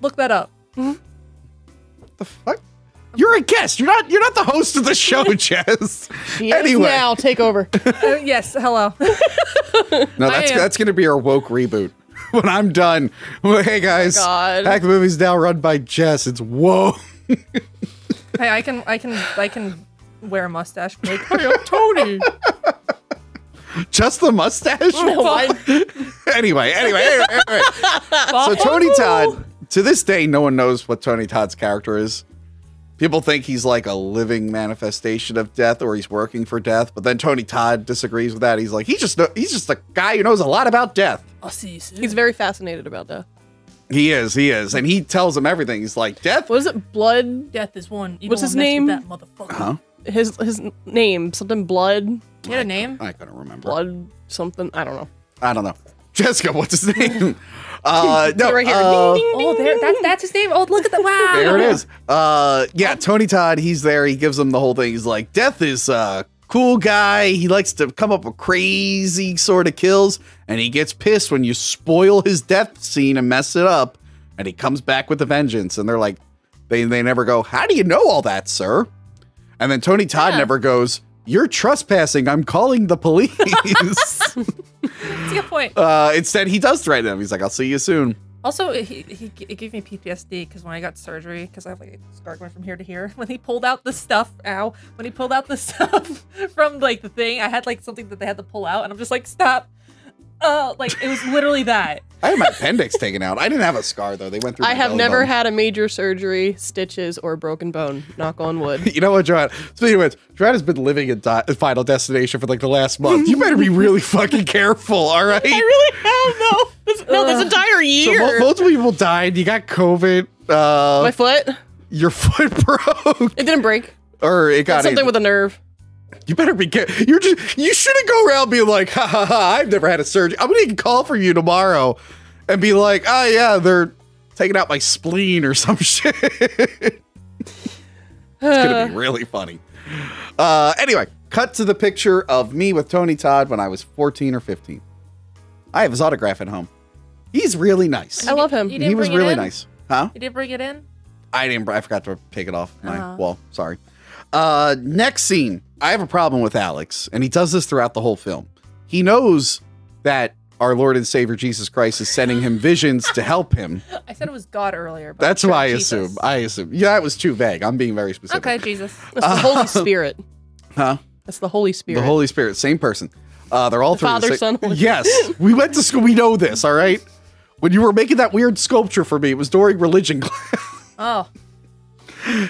look that up. Mm-hmm. the fuck? You're a guest. You're not. You're not the host of the show, Jess. She Anyway. now take over. Uh, yes, hello. No, that's that's gonna be our woke reboot. when I'm done, well, hey guys, God. Hack the Movie's now run by Jess. It's whoa. hey, I can, I can, I can wear a mustache. Like, hey, I'm Tony. Just the mustache. Why- anyway, anyway, anyway, anyway. so Tony Todd, to this day, no one knows what Tony Todd's character is. People think he's like a living manifestation of death, or he's working for death. But then Tony Todd disagrees with that. He's like, he's just no, he's just a guy who knows a lot about death. I'll see you soon. He's very fascinated about death. He is, he is, and he tells him everything. He's like, death. What is it? Blood? Death is one. You What's his name? That motherfucker. Huh? His his name something blood He had a name. I couldn't remember. blood something I don't know. I don't know. Jessica, what's his name? uh, no, right here. uh, Ding, ding, Oh, there. ding, That's that's his name. Oh, look at that! Wow. There it is. Uh, yeah, Tony Todd, he's there. He gives them the whole thing. He's like, death is a cool guy. He likes to come up with crazy sort of kills, and he gets pissed when you spoil his death scene and mess it up. And he comes back with a vengeance. And they're like, they they never go, "How do you know all that, sir?" And then Tony Todd Yeah. never goes, "You're trespassing. I'm calling the police." That's a good point. uh, instead, he does threaten him. He's like, "I'll see you soon." Also, he, he it gave me PTSD because when I got surgery, because I have like a scar going from here to here. When he pulled out the stuff, ow! When he pulled out the stuff from like the thing, I had like something that they had to pull out, and I'm just like, stop. Uh, like it was literally that. I had my appendix taken out. I didn't have a scar though. They went through. I my have belly never button. had a major surgery, stitches, or broken bone. Knock on wood. You know what, Joanne? Speaking of which, Joanne has been living in di- Final Destination for like the last month. You better be really fucking careful, all right? I really have though. This, no, this entire So year. mo- multiple people died. You got COVID. Uh, My foot. your foot broke, It didn't break. or it got It's something in- with a nerve. You better be careful. You're just. You shouldn't go around being like, ha ha ha. I've never had a surgery. I'm gonna get call for you tomorrow, and be like, oh yeah, they're taking out my spleen or some shit. it's gonna be really funny. Uh, anyway, cut to the picture of me with Tony Todd when I was 14 or 15. I have his autograph at home. He's really nice. I love him. You didn't He was bring it really in? nice. Huh? You did bring it in. I didn't. I forgot to take it off my Uh-huh. wall. Sorry. Uh, next scene. I have a problem with Alex, and he does this throughout the whole film. He knows that our Lord and Savior Jesus Christ is sending him visions to help him. I said it was God earlier. But That's sure, why I Jesus. assume. I assume. Yeah, it was too vague. I'm being very specific. Okay, Jesus. That's the Holy Spirit. Huh? That's the Holy Spirit. The Holy Spirit, same person. Uh, they're all The three. Father, same- Son, Holy- Yes, we went to school. We know this. All right. When you were making that weird sculpture for me, it was during religion class. Oh,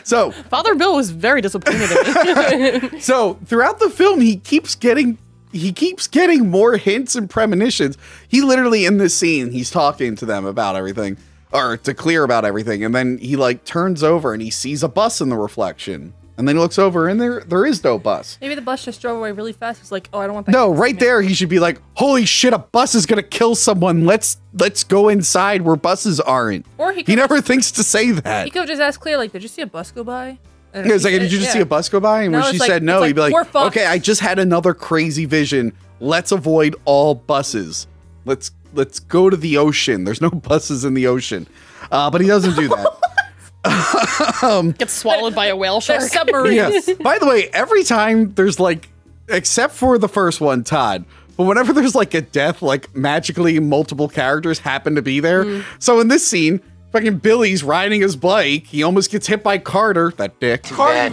so Father Bill was very disappointed in me. So throughout the film, he keeps getting he keeps getting more hints and premonitions. He literally in this scene, he's talking to them about everything, or to clear about everything, and then he like turns over and he sees a bus in the reflection, and then he looks over and there there is no bus. maybe the bus just drove away really fast. It's like, oh, I don't want that. No, kid to see right there, he should be like, "Holy shit, a bus is gonna kill someone. Let's let's go inside where buses aren't." Or he He never just- thinks to say that. He could just ask Clear, like, did you see a bus go by? And He was like, did you said- just see a bus go by? And No, when she like- said no, it's he'd be like, like, okay, I just had another crazy vision. Let's avoid all buses. Let's let's go to the ocean. There's no buses in the ocean. Uh, but he doesn't do that. Gets swallowed by a whale shark. submarines. yeah. By the way, every time there's like, except for the first one, Todd. But whenever there's like a death, like magically multiple characters happen to be there. Mm. So in this scene, fucking Billy's riding his bike. He almost gets hit by Carter, that dick. Bad.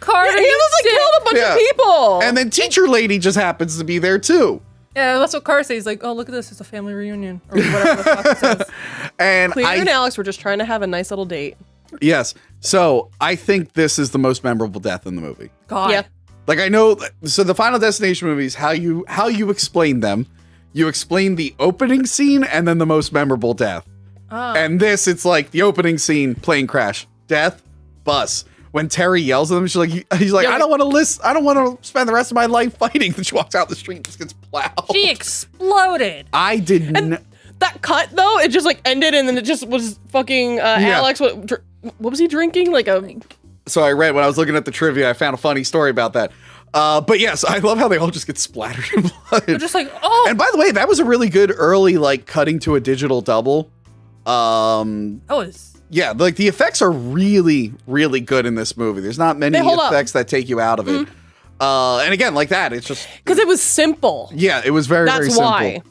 Carter, he was like killed a bunch Yeah. of people. And then teacher lady just happens to be there too. Yeah, that's what Carter says. He's like, oh, look at this. It's a family reunion. Or whatever the fuck it says. And Clear I, and Alex were just trying to have a nice little date. yes, so I think this is the most memorable death in the movie. God. Yeah. Like I know, so the Final Destination movies, how you how you explain them, you explain the opening scene and then the most memorable death. Oh. And this, it's like the opening scene, plane crash, death, bus. When Terry yells at them, she's like, he's like, Yeah, I don't want to list, I don't want to spend the rest of my life fighting. Then she walks out the street and just gets plowed. She exploded. I did not. That cut though, it just like ended and then it just was fucking uh, Yeah. Alex. What, dr- what was he drinking? Like a So I read when I was looking at the trivia, I found a funny story about that. Uh, but yes, I love how they all just get splattered in blood. They're just like, oh. and by the way, that was a really good early like cutting to a digital double. Um, oh, it's yeah, like the effects are really, really good in this movie. There's not many hold up. Effects that take you out of it. Uh, and again, like that, it's just because it was simple. yeah, it was very, very That's simple. why. You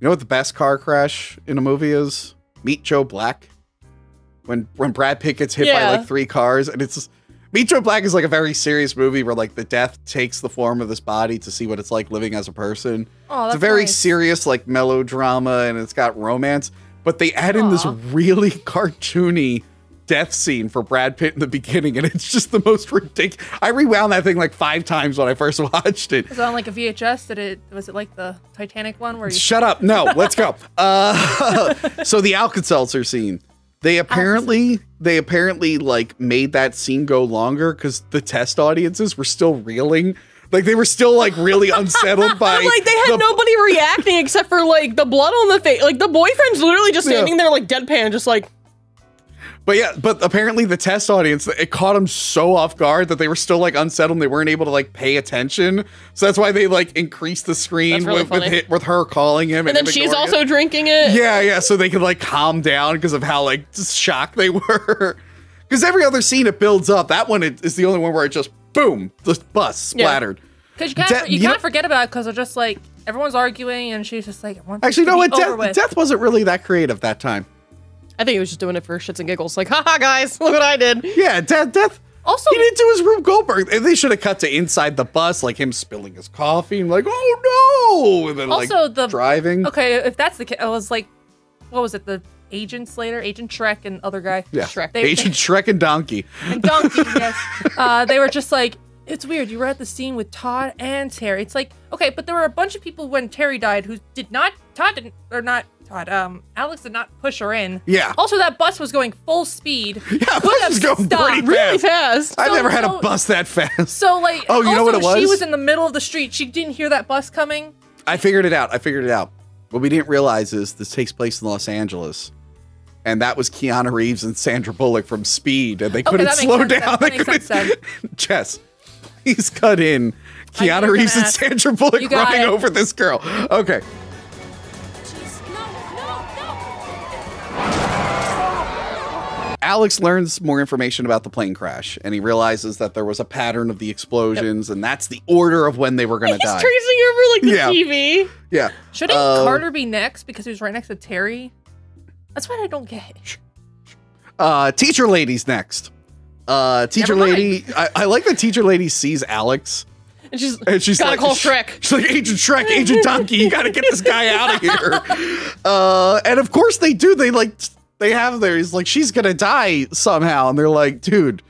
know what the best car crash in a movie is? Meet Joe Black. When when Brad Pitt gets hit by like three cars, and it's Meet Joe Black is like a very serious movie where like the death takes the form of this body to see what it's like living as a person. oh, it's a very nice. serious like melodrama, and it's got romance, but they add in this really cartoony death scene for Brad Pitt in the beginning, and it's just the most ridiculous. I rewound that thing like five times when I first watched it. Was it on like a VHS? Did it? Was it like the Titanic one where you? Shut up. No, let's go. Uh, so the Alka-Seltzer scene. They apparently they apparently like made that scene go longer because the test audiences were still reeling. Like they were still like really unsettled by like they had the- nobody reacting except for like the blood on the face. Like the boyfriend's literally just Yeah. standing there like deadpan, just like But yeah, but apparently the test audience it caught them so off guard that they were still like unsettled. And they weren't able to like pay attention. So that's why they like increased the screen really with with, hit, with her calling him, And then she's also it. drinking it. yeah, yeah. So they could like calm down because of how like shocked they were. Because every other scene it builds up. That one it- is the only one where it just boom, the bus splattered. Because you can't, Death- you you can't forget about it because they're just like everyone's arguing and she's just like, I Actually, no, what? Death, Death wasn't really that creative that time. I think he was just doing it for shits and giggles. Like, haha, guys, look what I did. Yeah, Death. Death. Also, He didn't do his Rube Goldberg. They should have cut to inside the bus, like him spilling his coffee and like, oh no, and then Also, like the- driving. okay, if that's the case, I was like, what was it? The agents Slater, Agent Shrek and other guy. Yeah, Shrek. They- Agent Shrek and Donkey. and Donkey, yes. Uh, they were just like, it's weird. You were at the scene with Todd and Terry. It's like, okay, but there were a bunch of people when Terry died who did not, Todd didn't, or not Todd, um, Alex did not push her in. Yeah. Also, that bus was going full speed. Yeah, Could bus have is going stopped. pretty Really fast. fast. I've So- never had a bus that fast. So, like, Oh, you know what it was? She was? was in the middle of the street. She didn't hear that bus coming. I figured it out. I figured it out. What we didn't realize is this takes place in Los Angeles. And that was Keanu Reeves and Sandra Bullock from Speed, and they couldn't that slow sense down. They makes couldn't. sense Jess, please cut in I knew you Keanu Reeves and. Sandra Bullock running it. over this girl. Okay. Alex learns more information about the plane crash, and he realizes that there was a pattern of the explosions, and that's the order of when they were going to He's die. tracing over like the Yeah. TV. yeah. Shouldn't Uh, Carter be next because he was right next to Terry? That's what I don't get. Uh, teacher lady's next. Uh, teacher lady. I, I like that teacher lady sees Alex, And she's, and she's gotta like, call Shrek. She's like, Agent Shrek, Agent Donkey, you gotta get this guy out of here. Uh, and of course they do. They like, they have there. He's like, she's gonna die somehow, and they're like, dude.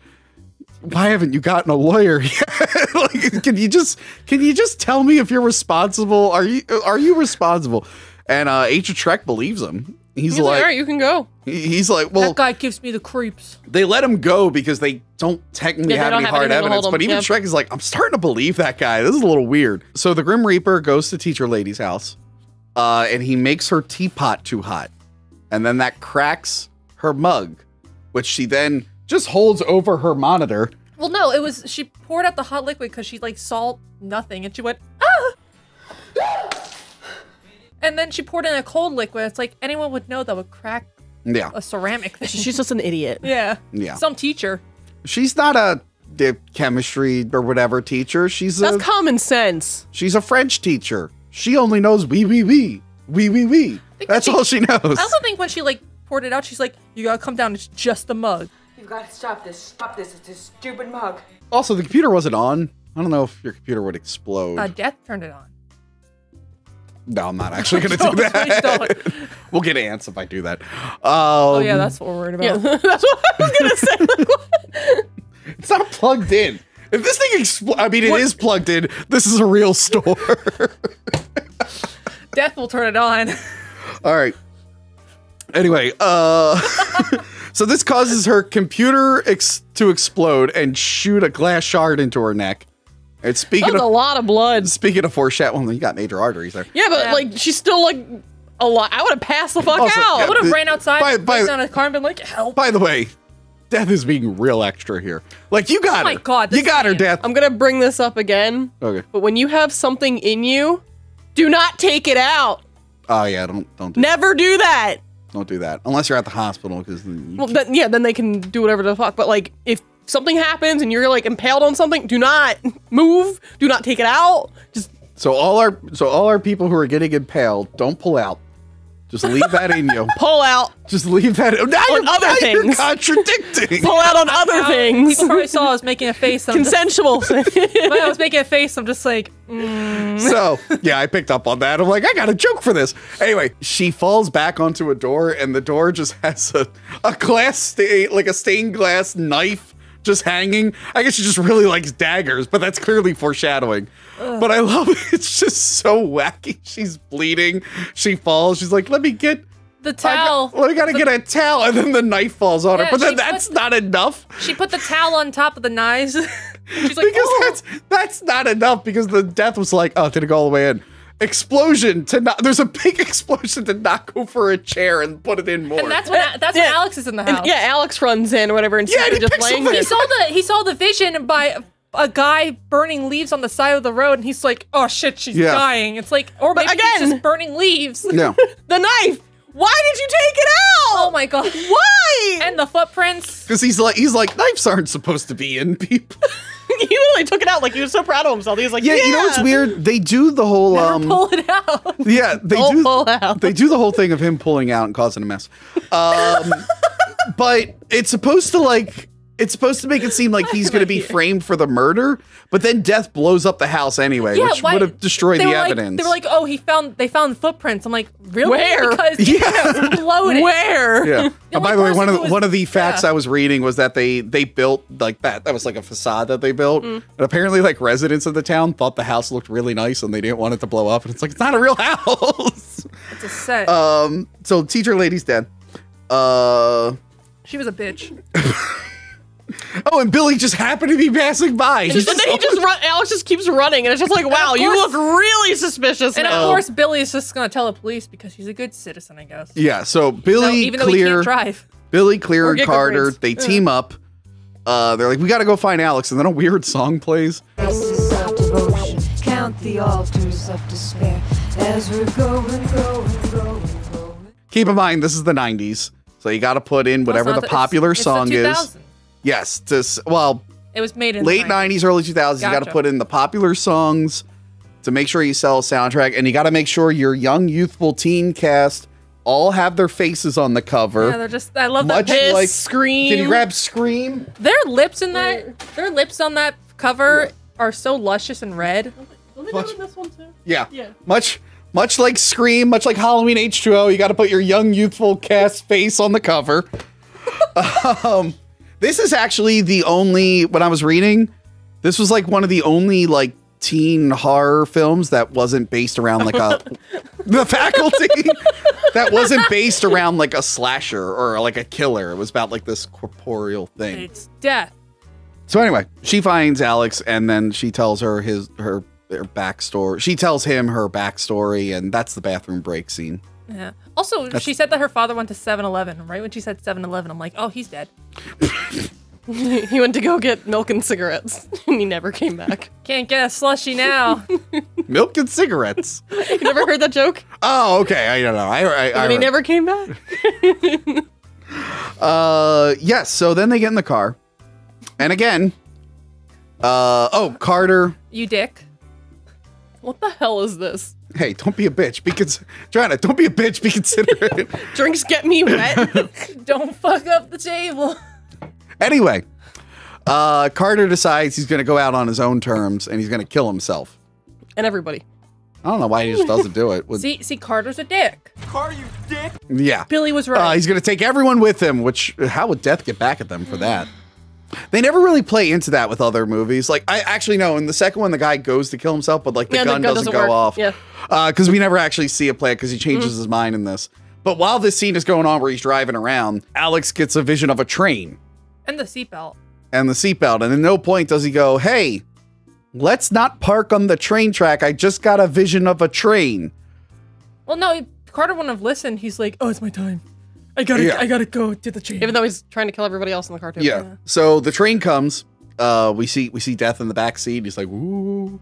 Why haven't you gotten a lawyer yet? like, can you just can you just tell me if you're responsible? Are you are you responsible? And uh, Agent Shrek believes him. He's, He's like, like, all right, you can go. he's like, well, that guy gives me the creeps. they let him go because they don't technically Yeah, have don't any have hard evidence. But even yeah. Shrek is like, I'm starting to believe that guy. This is a little weird. So the Grim Reaper goes to Teacher Lady's house, uh, and he makes her teapot too hot, and then that cracks her mug, which she then just holds over her monitor. Well, no, it was she poured out the hot liquid because she like saw nothing and she went ah. And then she poured in a cold liquid. It's like anyone would know that would crack Yeah, a ceramic thing. She's just an idiot. yeah, yeah. some teacher. She's not a the chemistry or whatever teacher. She's That's a common sense. she's a French teacher. She only knows wee wee wee wee wee wee. That's all she knows. I also think when she like poured it out, she's like, "You gotta come down. It's just a mug." You've got to stop this. Stop this. It's a stupid mug. Also, the computer wasn't on. I don't know if your computer would explode. Uh, Death turned it on. no, I'm not actually going to Don't, do please that. we'll get ants if I do that. Um, Oh yeah, that's what we're worried about. Yeah, that's what I was gonna say. Like, it's not plugged in. If this thing explodes, I mean, it is What- plugged in. This is a real store. Death will turn it on. All right. Anyway, uh, so this causes her computer ex- to explode and shoot a glass shard into her neck. And That speaking was a lot of blood. speaking of foreshadowing, well, you got major arteries there. Yeah, but Yeah. like she's still like a lot. I would have passed the fuck Also, out. yeah, I would have ran outside, by- by, by- down a car, and been like, "Help!" By the way, Death is being real extra here. Like you got Oh my her. God, you this got her. Death. I'm gonna bring this up again. Okay. But when you have something in you, do not take it out. Oh yeah, don't don't do Never do that. don't do that unless you're at the hospital because Well, then, yeah, then they can do whatever the fuck. But like, if something happens and you're like impaled on something, do not move. Do not take it out. Just so all our so all our people who are getting impaled, don't pull out. Just leave that in you. pull out. Just leave that. Now you're, other now you're things. contradicting. Pull out on other Now, things. People probably saw I was making a face. I'm just, Consensual. when I was making a face, I'm just like, mm. so yeah, I picked up on that. I'm like, I got a joke for this. Anyway, she falls back onto a door, and the door just has a a glass stain, like a stained glass knife, just hanging. I guess she just really likes daggers, but that's clearly foreshadowing. But I love it. It's just so wacky. She's bleeding. She falls. She's like, let me get. the I towel. got, well, I gotta get a towel, and then the knife falls on her. But then that's put- not enough. She put the towel on top of the knives. She's like, because "Oh." that's that's not enough because the death was like, oh, did it go all the way in? Explosion to not. There's a big explosion to not go for a chair and put it in more. And that's when that's when Alex is in the And, house. yeah, Alex runs in or whatever, and Yeah, and Caesar he just laying there. he saw the he saw the vision by a guy burning leaves on the side of the road, and he's like, "Oh shit, she's Yeah. dying." It's like, or But maybe he's just burning leaves. no. the knife. Why did you take it out? Oh my god! Why? And the footprints. Because he's like he's like knives aren't supposed to be in people. he literally took it out like he was so proud of himself. He was like, Yeah, yeah, you know what's weird? They do the whole um Pull it out. yeah, they Don't do pull out. they do the whole thing of him pulling out and causing a mess. Um but it's supposed to like it's supposed to make it seem like he's going to be framed for the murder, but then death blows up the house anyway, which would have destroyed they the were like- evidence. they were like, "Oh, he found they found footprints." I'm like, "Really? Where? Because Yeah. exploded. Where? yeah. The And by the way, one of the, was- one of the facts yeah. I was reading was that they they built like that. That was like a facade that they built. Mm. And apparently, like residents of the town thought the house looked really nice and they didn't want it to blow up. And it's like it's not a real house. It's a set. um. So teacher lady's dead. Uh. she was a bitch. Oh, and Billy just happened to be passing by. He's And then he just run. Alex just keeps running, and it's just like, wow, you look really suspicious And now. of course, Billy is just gonna tell the police because he's a good citizen, I guess. yeah. So Billy, even though he Clear, can't drive. Billy, Clear, and Carter, grades. they team up. Uh, they're like, we got to go find Alex, and then a weird song plays. Faces of devotion, count the altars of despair as we're going, going, going, going. Keep in mind, this is the '90s, so you got to put in whatever Well, the it's not popular it's- it's the song is. 2000s. Yes, to well, It was made in late the 90s, early 2000s. You got to put in the popular songs to make sure you sell a soundtrack, and you got to make sure your young, youthful teen cast all have their faces on the cover. Yeah, they're just. I love Much that. Piss, like- scream. Can you grab Scream? Their lips in that. Their lips on that cover are so luscious and red. Much- this one too? Yeah. Yeah. Much much like Scream, much like Halloween H2O, you got to put your young youthful cast face on the cover. um this is actually the only when I was reading, this was like one of the only like teen horror films that wasn't based around like a the faculty that wasn't based around like a slasher or like a killer. It was about like this corporeal thing. It's death. So anyway, she finds Alex and then she tells her his her their backstory. She tells him her backstory, and that's the bathroom break scene. Yeah. Also, she said that her father went to 7-Eleven. Right when she said 7-Eleven, I'm like, oh, he's dead. he went to go get milk and cigarettes, and he never came back. Can't get a slushy now. Milk and cigarettes. You never heard that joke? oh, okay. I don't know. I, I, I And he never came back. Uh, yes. So then they get in the car, and again, uh, oh, Carter. you dick. What the hell is this? Hey, don't be a bitch. Be cons- Johanna, don't be a bitch. Be considerate. Drinks get me wet. Don't fuck up the table. Anyway, uh, Carter decides he's going to go out on his own terms and he's going to kill himself. and everybody. I don't know why he just doesn't do it. With- See, see, Carter's a dick. Carter, you dick. Yeah. Billy was right. Uh, he's going to take everyone with him, which, how would death get back at them for that? They never really play into that with other movies. Like, I actually know in the second one, the guy goes to kill himself, but like the Yeah, gun, doesn't, go work. off. Yeah. Because we never actually see it play because he changes Mm. his mind in this. But while this scene is going on where he's driving around, Alex gets a vision of a train and the seatbelt. and the seatbelt. And at no point does he go, hey, let's not park on the train track. I just got a vision of a train. Well, no, Carter wouldn't have listened. He's like, oh, it's my time. I gotta, Yeah. I gotta go to the train. Even though he's trying to kill everybody else in the car too. Yeah. So the train comes. Uh, we see we see death in the back seat. He's like, ooh.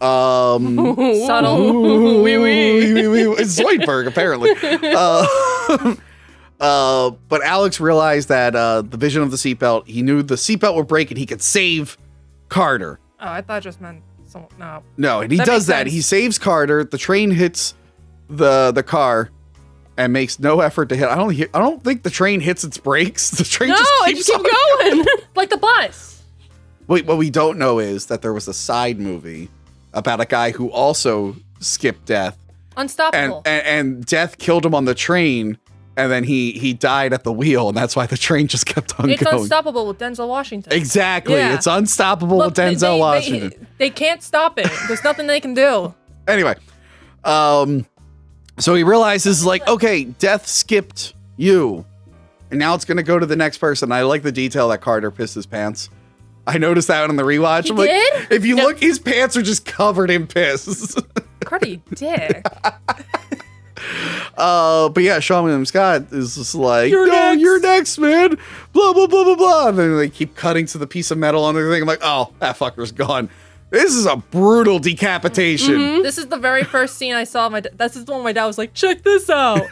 Um, Subtle. Ooh, Wee wee. wee, wee, wee. It's Zoidberg, apparently. Uh, uh, but Alex realized that uh, the vision of the seatbelt, he knew the seatbelt would break and he could save Carter. Oh, I thought it just meant someone. No. No, and he That does that. sense. He saves Carter. The train hits the the car and makes no effort to hit. I don't hear, I don't think the train hits its brakes. The train No, just it keeps just keep on going. Like the bus. Wait, what we don't know is that there was a side movie about a guy who also skipped death, and Unstoppable. and, and death killed him on the train, and then he he died at the wheel, and that's why the train just kept on going. it's unstoppable with Denzel Washington. Exactly, Yeah. it's unstoppable Look, with Denzel they- they- Washington. They, can't stop it. There's nothing they can do. anyway, um, so he realizes like, okay, death skipped you, and now it's gonna go to the next person. I like the detail that Carter pissed his pants. I noticed that on the rewatch. He I'm like, did? if you Yeah. look, his pants are just covered in piss. Carter, you dick. Uh, but yeah, Seann William Scott is just like, You're no, next." you're next, man. Blah blah blah blah blah. And then they keep cutting to the piece of metal on the thing. I'm like, oh, that fucker's gone. This is a brutal decapitation. Mm-hmm. This is the very first scene I saw. My da- this is the one my dad was like, "Check this out."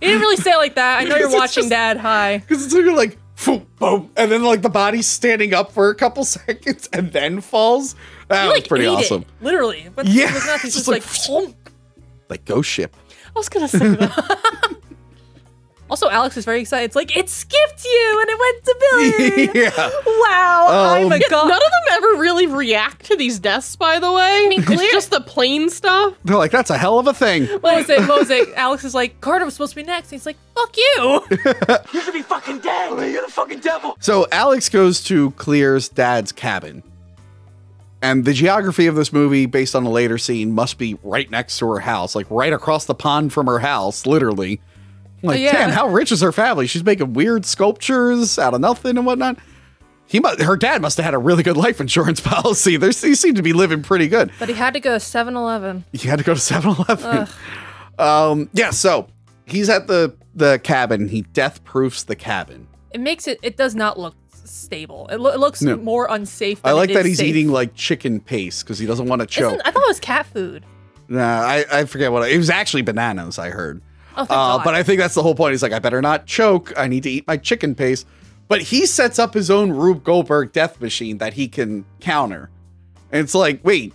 he didn't really say it like that. I know you're watching, just- Dad. Hi. Because it's literally like, boom, boom, and then like the body's standing up for a couple seconds and then falls. That He was like pretty awesome. it, literally. But Yeah, it was not. He's just just like, like, Like ghost ship. I was gonna say that. Also, Alex is very excited. It's like it skipped you and it went to Billy. yeah. Wow. oh my Um, god. None of them ever really react to these deaths, by the way. I mean, it's just the plain stuff. They're like, that's a hell of a thing. What was it? What was it? Alex is like, Carter was supposed to be next. He's like, fuck you. You should be fucking dead. You're the fucking devil. So Alex goes to Clear's dad's cabin. And the geography of this movie, based on a later scene, must be right next to her house, like right across the pond from her house, literally. Like, Yeah. damn, how rich is her family? She's making weird sculptures out of nothing and whatnot. He must, her dad must have had a really good life insurance policy. They seem to be living pretty good. But he had to go to 7 Eleven. You had to go to 7-Eleven. Um, yeah, so he's at the the cabin. He death proofs the cabin. It makes it, it does not look stable. It, lo- it looks No. more unsafe. I like that he's safe. eating like chicken paste because he doesn't want to choke. Isn't- I thought it was cat food. Nah, I, I forget what I, it was actually bananas. I heard, Oh, uh, but I think that's the whole point. He's like, I better not choke. I need to eat my chicken paste. But he sets up his own Rube Goldberg death machine that he can counter, and it's like, wait,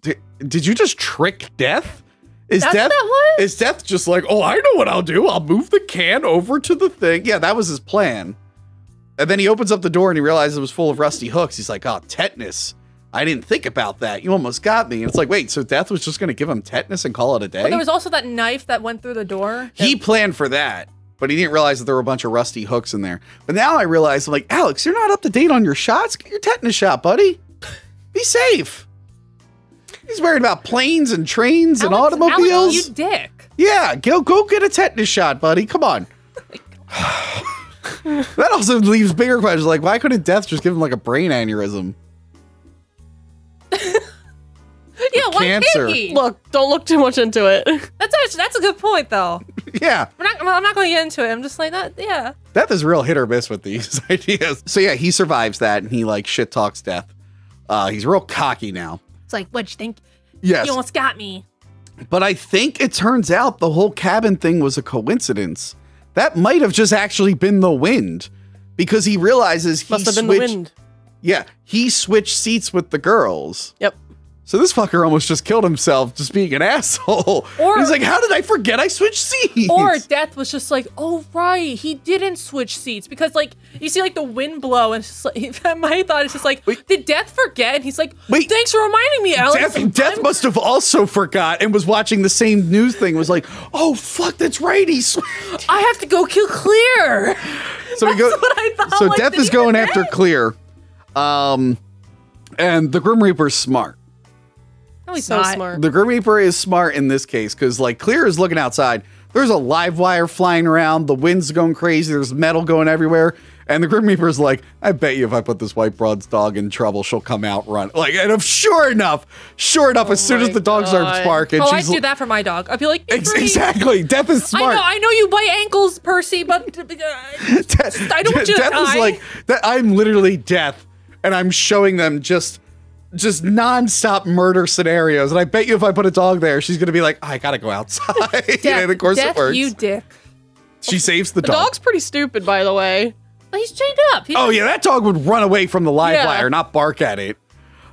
di- did you just trick death? Is That's death what is death just like, oh, I know what I'll do. I'll move the can over to the thing. Yeah, that was his plan. And then he opens up the door and he realizes it was full of rusty hooks. He's like, oh, tetanus. I didn't think about that. You almost got me. And it's like, wait, so Death was just going to give him tetanus and call it a day? But there was also that knife that went through the door. he planned for that, but he didn't realize that there were a bunch of rusty hooks in there. But now I realize, I'm like, Alex, you're not up to date on your shots. Get your tetanus shot, buddy. Be safe. He's worried about planes and trains and Alex- automobiles. Alex, you dick. Yeah, go go get a tetanus shot, buddy. Come on. Oh that also leaves bigger questions like why couldn't death just give him like a brain aneurysm? Yeah, why Cancer. can't he? Look, don't look too much into it. That's actually, that's a good point though. Yeah, We're not, I'm not going to get into it. I'm just like that. Yeah. death is real hit or miss with these ideas. So yeah, he survives that and he like shit talks death. Uh, he's real cocky now. It's like, what'd you think? Yes, You almost got me. but I think it turns out the whole cabin thing was a coincidence. That might have just actually been the wind, because he realizes he Must have been switched. the wind. Yeah, he switched seats with the girls. Yep. So this fucker almost just killed himself just being an asshole. Or- he's like, how did I forget I switched seats? Or Death was just like, oh right, he didn't switch seats because like you see like the wind blow and it's just like my thought is just like, Wait. did Death forget? And he's like, Wait. thanks for reminding me, Alex. Death, Death must have also forgot and was watching the same news thing. Was like, oh fuck, that's right. He sw-. I have to go kill Clear. so. That's what I thought. So like, Death is going after Clear, um, and the Grim Reaper's smart. No, he's so not. smart. The Grim Reaper is smart in this case because, like, Clear is looking outside. There's a live wire flying around. The wind's going crazy. There's metal going everywhere. And the Grim Reaper's like, I bet you if I put this white broad's dog in trouble, she'll come out run. Like, and if sure enough, sure enough, as soon as the dog starts God. barking, Oh, I'd she's do that for my dog. I'd be like, Ex- exactly. Death is I smart. know, I know you bite ankles, Percy, but uh, Death, I don't want you to Death is like that. I'm literally death, and I'm showing them just, just nonstop murder scenarios. And I bet you, if I put a dog there, she's gonna be like, I gotta go outside. Death, and of course, Death, it works. you dick. she saves the, The dog. dog's pretty stupid, by the way. But he's chained up. He Oh yeah, that dog would run away from the live Yeah. wire, not bark at it.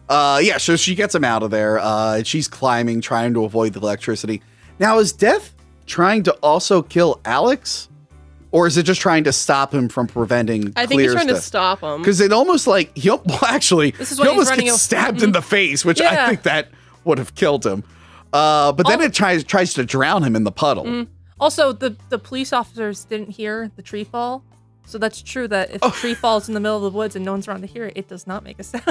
Uh, yeah, so she gets him out of there. Uh, and she's climbing, trying to avoid the electricity. Now, is Death trying to also kill Alex, or is it just trying to stop him from preventing? I think he's trying to stop him. Because it almost like he well, actually This is he almost gets stabbed in the face, which I think that would have killed him. Uh, but then Oh. it tries tries to drown him in the puddle. Also, the the police officers didn't hear the tree fall, so that's true. That if a tree falls in the middle of the woods and no one's around to hear it, it does not make a sound.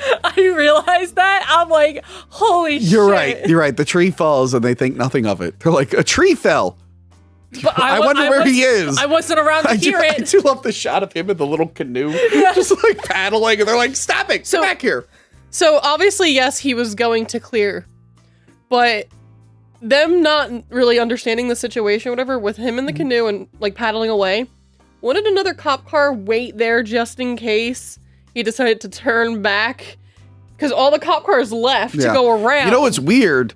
I realized that. I'm like, holy shit. You're right. You're right. The tree falls and they think nothing of it. They're like, a tree fell. But I wa- wonder where he is. I wasn't around to I do, hear I it. do love the shot of him in the little canoe, just like paddling, and they're like, "Stop it! So- back here!" So obviously, yes, he was going to clear, but them not really understanding the situation, whatever, with him in the mm. canoe and like paddling away, wouldn't another cop car wait there just in case he decided to turn back? Because all the cop cars left Yeah. to go around. You know what's weird?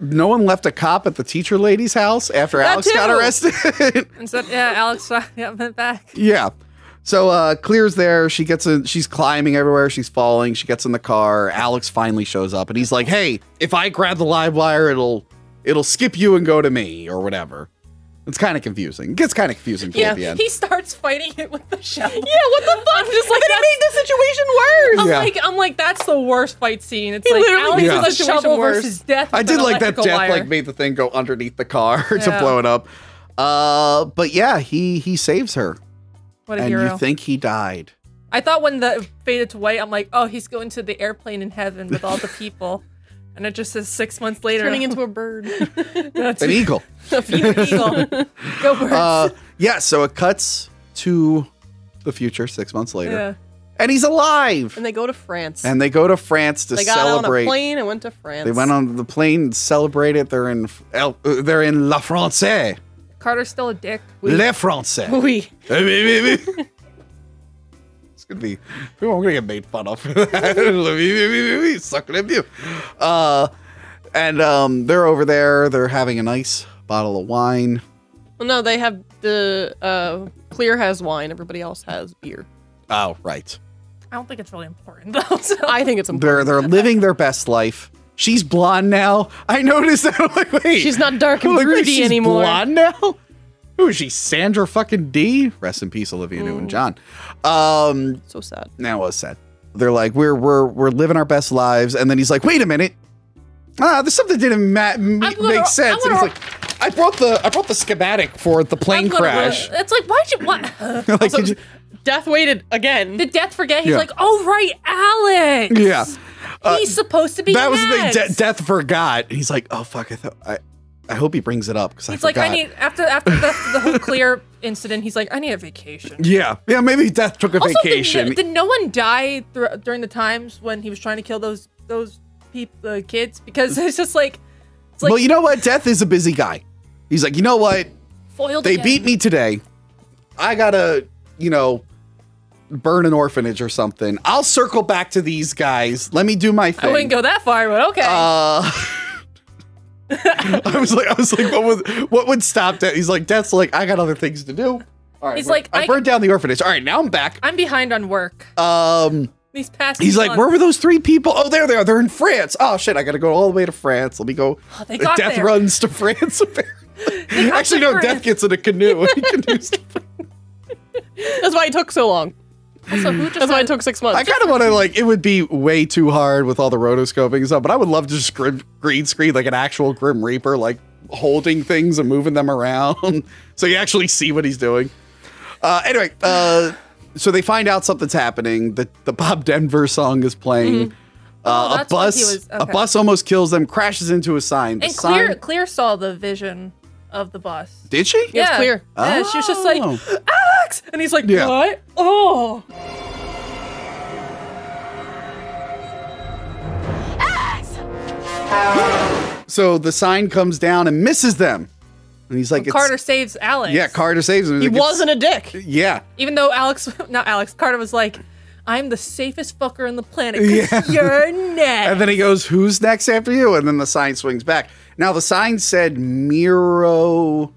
No one left a cop at the teacher lady's house after That Alex got arrested. And so yeah, Alex yeah, went back. yeah. So uh Clear's there. She gets in she's climbing everywhere, she's falling, she gets in the car. Alex finally shows up and he's like, Hey, if I grab the live wire, it'll it'll skip you and go to me, or whatever. It's kind of confusing. It gets kind of confusing toward Yeah, the end. he starts fighting it with the shovel. Yeah, what the fuck? I'm just like then it made the situation worse. I'm Yeah. like, I'm like, that's the worst fight scene. It's He like literally Alex made with the a shovel worse. versus death. I did like that electrical Death wire. like made the thing go underneath the car to blow it up. Uh but yeah, he he saves her. What a and hero! you think he died. I thought when the faded to white, I'm like, oh, he's going to the airplane in heaven with all the people, and it just says six months later, Turning into a bird. That's An eagle. eagle. Go birds. Uh yeah, so it cuts to the future six months later. yeah. And he's alive. and they go to France. And they go to France to they got celebrate. on a plane and went to France. They went on the plane and celebrated. They're in El, uh, they're in La France. Carter's still a dick. Le Français. Oui. It's gonna be. I'm gonna get made fun of for that. Sucking at you. Uh, and um, they're over there. They're having a nice bottle of wine. Well, no, they have the uh, Clear has wine. Everybody else has beer. Oh, right. I don't think it's really important though. So. I think it's important. They're they're living their best life. She's blonde now. I noticed that. I'm like, wait. She's not dark and I'm like, broody she's anymore. Blonde now. Who is she? Sandra fucking D. Rest in peace, Olivia Newton John. Um, So sad. now was sad. They're like, we're we're we're living our best lives, and then he's like, wait a minute. Ah, there's something that didn't ma- m- I'm gonna- make sense. I'm And he's like, I brought the I brought the schematic for the plane I'm gonna- crash. It's like, why'd you what? like, did you- Death waited again. Did Death forget? He's Yeah. like, oh right, Alex. yeah. Uh, He's supposed to be. that was the thing. next. De- Death forgot. He's like, oh fuck, I thought I. I hope he brings it up because I He's like. I need after after the, the whole clear incident. He's like, I need a vacation. yeah, yeah. Maybe Death took a Also, vacation. no- did no one die thr- during the times when he was trying to kill those those people, uh, kids? Because it's just like, it's like well, you know what? Death is a busy guy. He's like, you know what? foiled. They again. beat me today. I gotta, you know, burn an orphanage or something. I'll circle back to these guys. Let me do my I wouldn't go that far, but okay. Uh, I was like, I was like, what would what would stop that? He's like, Death's like, I got other things to do. All right, He's like, I, I- burned down the orphanage. All right, now I'm back. I'm behind on work. Um, These past. he's like, months. where were those three people? Oh, there they are. They're in France. Oh shit, I gotta go all the way to France. Let me go. Oh, they got Death there. runs to France. got Actually, to no. France. Death gets in a canoe. To That's why it took so long. Also, who just That's why had- it took six months. I kind of want to like it would be way too hard with all the rotoscoping and stuff, but I would love to just grim, green screen like an actual Grim Reaper, like holding things and moving them around, so you actually see what he's doing. Uh, anyway, uh, so they find out something's happening. The the Bob Denver song is playing. Oh, Uh, a that's why he bus was- a bus almost kills them, crashes into a sign. The And sign Clear Clear saw the vision of the bus. did she? Yeah, it's clear. Yeah, she was just like Oh. Alex, and he's like, Yeah. what? Oh, So the sign comes down and misses them, and he's like, it's- Carter saves Alex. Yeah, Carter saves him. He He's like, wasn't a dick. Yeah, Even though Alex, not Alex, Carter was like, I'm the safest fucker on the planet. Yeah. You're next. And then he goes, "Who's next after you?" And then the sign swings back. Now the sign said Miro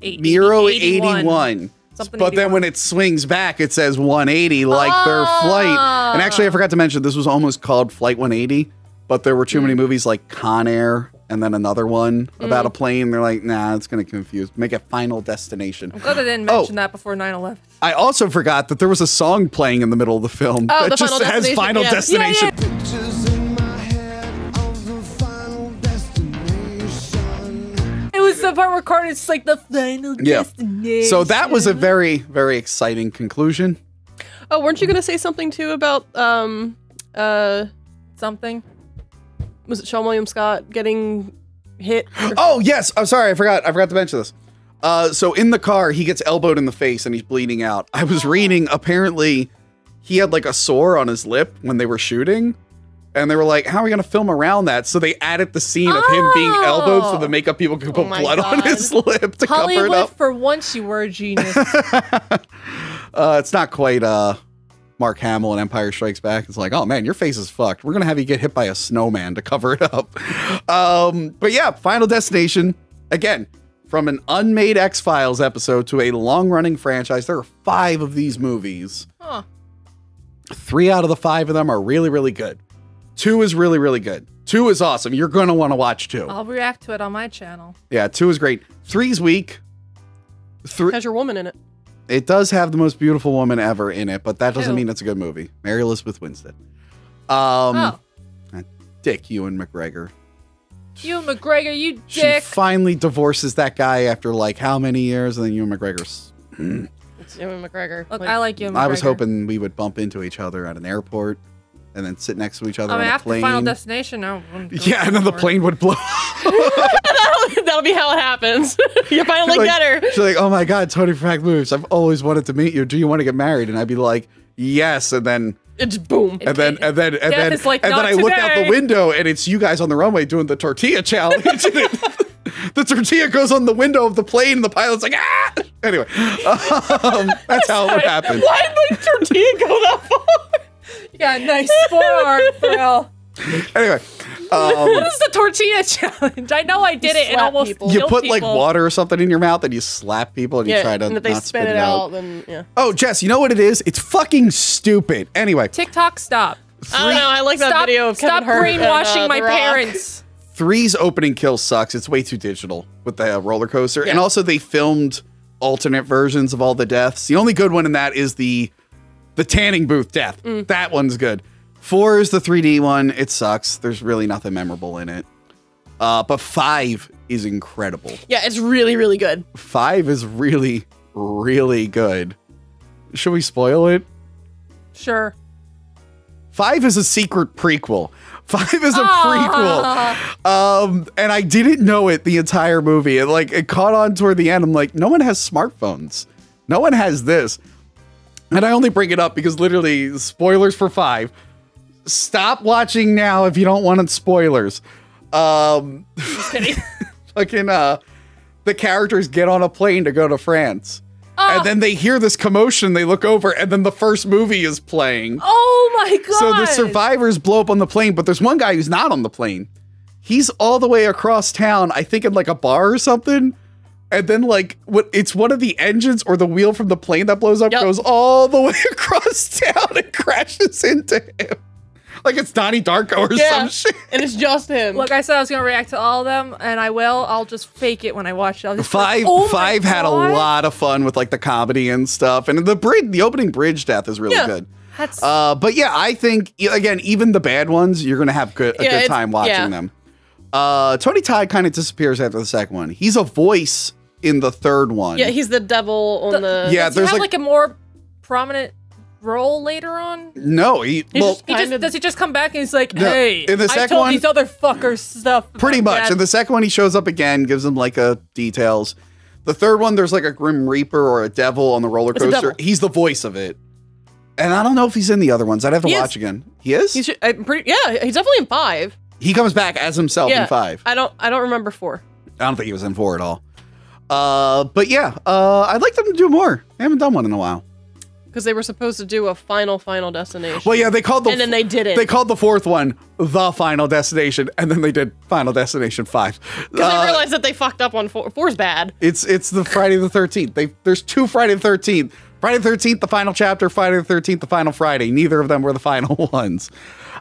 Eight- Miro 81. 81. Something but then when it swings back, it says 180, like their flight. And actually, I forgot to mention this was almost called Flight 180, but there were too Hmm. many movies like Con Air and then another one about Hmm. a plane. They're like, nah, it's going to confuse. Make it Final Destination. I'm glad I didn't Oh. mention that before 9 11. I also forgot that there was a song playing in the middle of the film Oh, that the just Final has Final yeah. Destination. Yeah, yeah. Pictures in my head of the final destination. It was the part where Carter's like the final Yeah. destination. So that was a very, very exciting conclusion. Oh, weren't you gonna say something too about um uh something. Was it Seann William Scott getting hit? Oh yes, I'm sorry, I forgot. I forgot to mention this. Uh, so in the car, he gets elbowed in the face and he's bleeding out. I was reading. Apparently, he had like a sore on his lip when they were shooting. And they were like, how are we going to film around that? So they added the scene of him being elbowed so the makeup people could put Oh blood on his lip to cover it Hollywood, up. for once, you were a genius. Uh, it's not quite uh, Mark Hamill and Empire Strikes Back. It's like, oh man, your face is fucked. We're gonna have you get hit by a snowman to cover it up. Um, but yeah, Final Destination again from an unmade X Files episode to a long running franchise. There are five of these movies. Huh. Three out of the five of them are really, really good. Two is really, really good. Two is awesome. You're gonna want to watch two. I'll react to it on my channel. Yeah, two is great. Three's weak. Three, Has your woman in it? It does have the most beautiful woman ever in it, but that doesn't Who? mean it's a good movie. Mary Elizabeth Winstead. Um, oh, Dick Ewan McGregor. you McGregor, you She finally divorces that guy after like how many years, and then Ewan McGregor's. It's Ewan McGregor. Look, Like, I like you. McGregor. I was hoping we would bump into each other at an airport, and then sit next to each other I mean, on a after plane. Final Destination, I yeah, and then the plane would blow. that'll, that'll be how it happens. you finally like, get her. She's like, "Oh my god, Tony Frank moves. I've always wanted to meet you. Do you want to get married?" And I'd be like, "Yes." And then It's boom. and then and then and Death then is like, and then "Not I look out the window and it's you guys on the runway doing the tortilla challenge. the tortilla goes on the window of the plane and the pilot's like ah. Anyway, um, that's how it would happen. Why did my tortilla go that far? You got a nice forearm, bro. Anyway, um, This is the tortilla challenge. I know I did it and almost people. you killed put like people. water or something in your mouth and you slap people and you try to and if they not spit it out, then yeah. Oh, Jess, you know what it is? It's fucking stupid. Anyway, TikTok, stop. I don't know. I like that stop, video of stop Kevin Hart and, brainwashing uh, my parents. Three's opening kill sucks. It's way too digital with the uh, roller coaster. And also they filmed alternate versions of all the deaths. The only good one in that is the the tanning booth death. Mm. That one's good. Four is the 3D one. It sucks. There's really nothing memorable in it. Uh, but five is incredible. Yeah, it's really, really good. Five is really, really good. Should we spoil it? Sure. Five is a secret prequel. Five is a Ah. prequel. Um, and I didn't know it the entire movie. It like it caught on toward the end. I'm like, no one has smartphones. No one has this. And I only bring it up because literally spoilers for five. Stop watching now if you don't want spoilers. Um fucking uh the characters get on a plane to go to France. Ah. And then they hear this commotion, they look over, and then the first movie is playing. Oh my god. So the survivors blow up on the plane, but there's one guy who's not on the plane. He's all the way across town, I think in like a bar or something. And then like what it's one of the engines or the wheel from the plane that blows up Yep. goes all the way across town and crashes into him. Like it's Donnie Darko or Yeah. some shit. And it's just him. Look, I said I was gonna react to all of them, and I will. I'll just fake it when I watch it. I'll just be like, Five "Oh my five had a lot of fun with like the comedy and stuff. And the bridge the opening bridge death is really Yeah. good. That's Uh, but yeah, I think again, even the bad ones, you're gonna have good, a Yeah, good time watching yeah. them. Uh, Tony Todd kind of disappears after the second one. He's a voice in the third one. yeah, he's the devil on the. Yeah, does he there's have like- like, a more prominent role later on? no, he He's well, just He just of- does he just come back and he's like, No, "Hey, in the I second told one- these other fuckers stuff." pretty much. Dad." In the second one, he shows up again, gives them like a details. The third one, there's like a grim reaper or a devil on the roller coaster. He's the voice of it. And I don't know if he's in the other ones. I'd have to He is. watch again. He is. He's I'm pretty. Yeah, he's definitely in five. he comes back as himself yeah, in five. I don't. I don't remember four. I don't think he was in four at all. Uh, but yeah, uh, I'd like them to do more. They haven't done one in a while. because they were supposed to do a final final destination. Well, yeah, they called the and then they didn't. they called the fourth one the Final Destination, and then they did Final Destination Five. because Uh, they realized that they fucked up on four. Four's bad. it's it's the Friday the Thirteenth. They there's two Friday the Thirteenth. Friday the Thirteenth, the final chapter. Friday the Thirteenth, the final Friday. Neither of them were the final ones.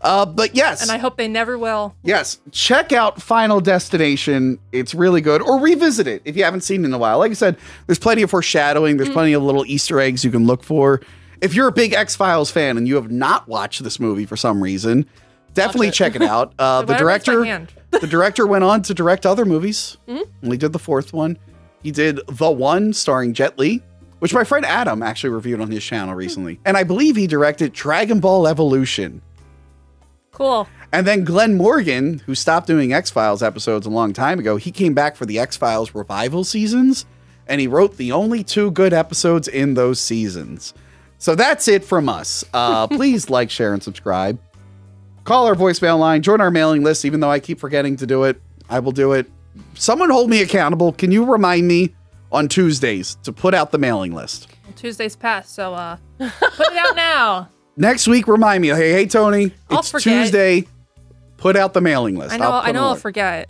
Uh, but yes, and I hope they never will. Yes, check out Final Destination. It's really good. Or revisit it if you haven't seen it in a while. Like I said, there's plenty of foreshadowing, Mm. there's plenty of little Easter eggs you can look for. If you're a big X Files fan and you have not watched this movie for some reason, definitely it. check it out. Uh, the Why do I raise my director, the director went on to direct other movies. And he did the fourth one. He did The One, starring Jet Li, which my friend Adam actually reviewed on his channel recently. And I believe he directed Dragon Ball Evolution. Cool. And then Glenn Morgan, who stopped doing X Files episodes a long time ago, he came back for the X Files revival seasons and he wrote the only two good episodes in those seasons. So that's it from us. Uh, please like, share, and subscribe. Call our voicemail line. Join our mailing list. Even though I keep forgetting to do it, I will do it. Someone hold me accountable. Can you remind me on Tuesdays to put out the mailing list? Well, Tuesday's passed, so uh, put it out now. Next week, remind me. Hey, hey, Tony, I'll it's forget. Tuesday. Put out the mailing list. I know. I'll I know. I'll forget.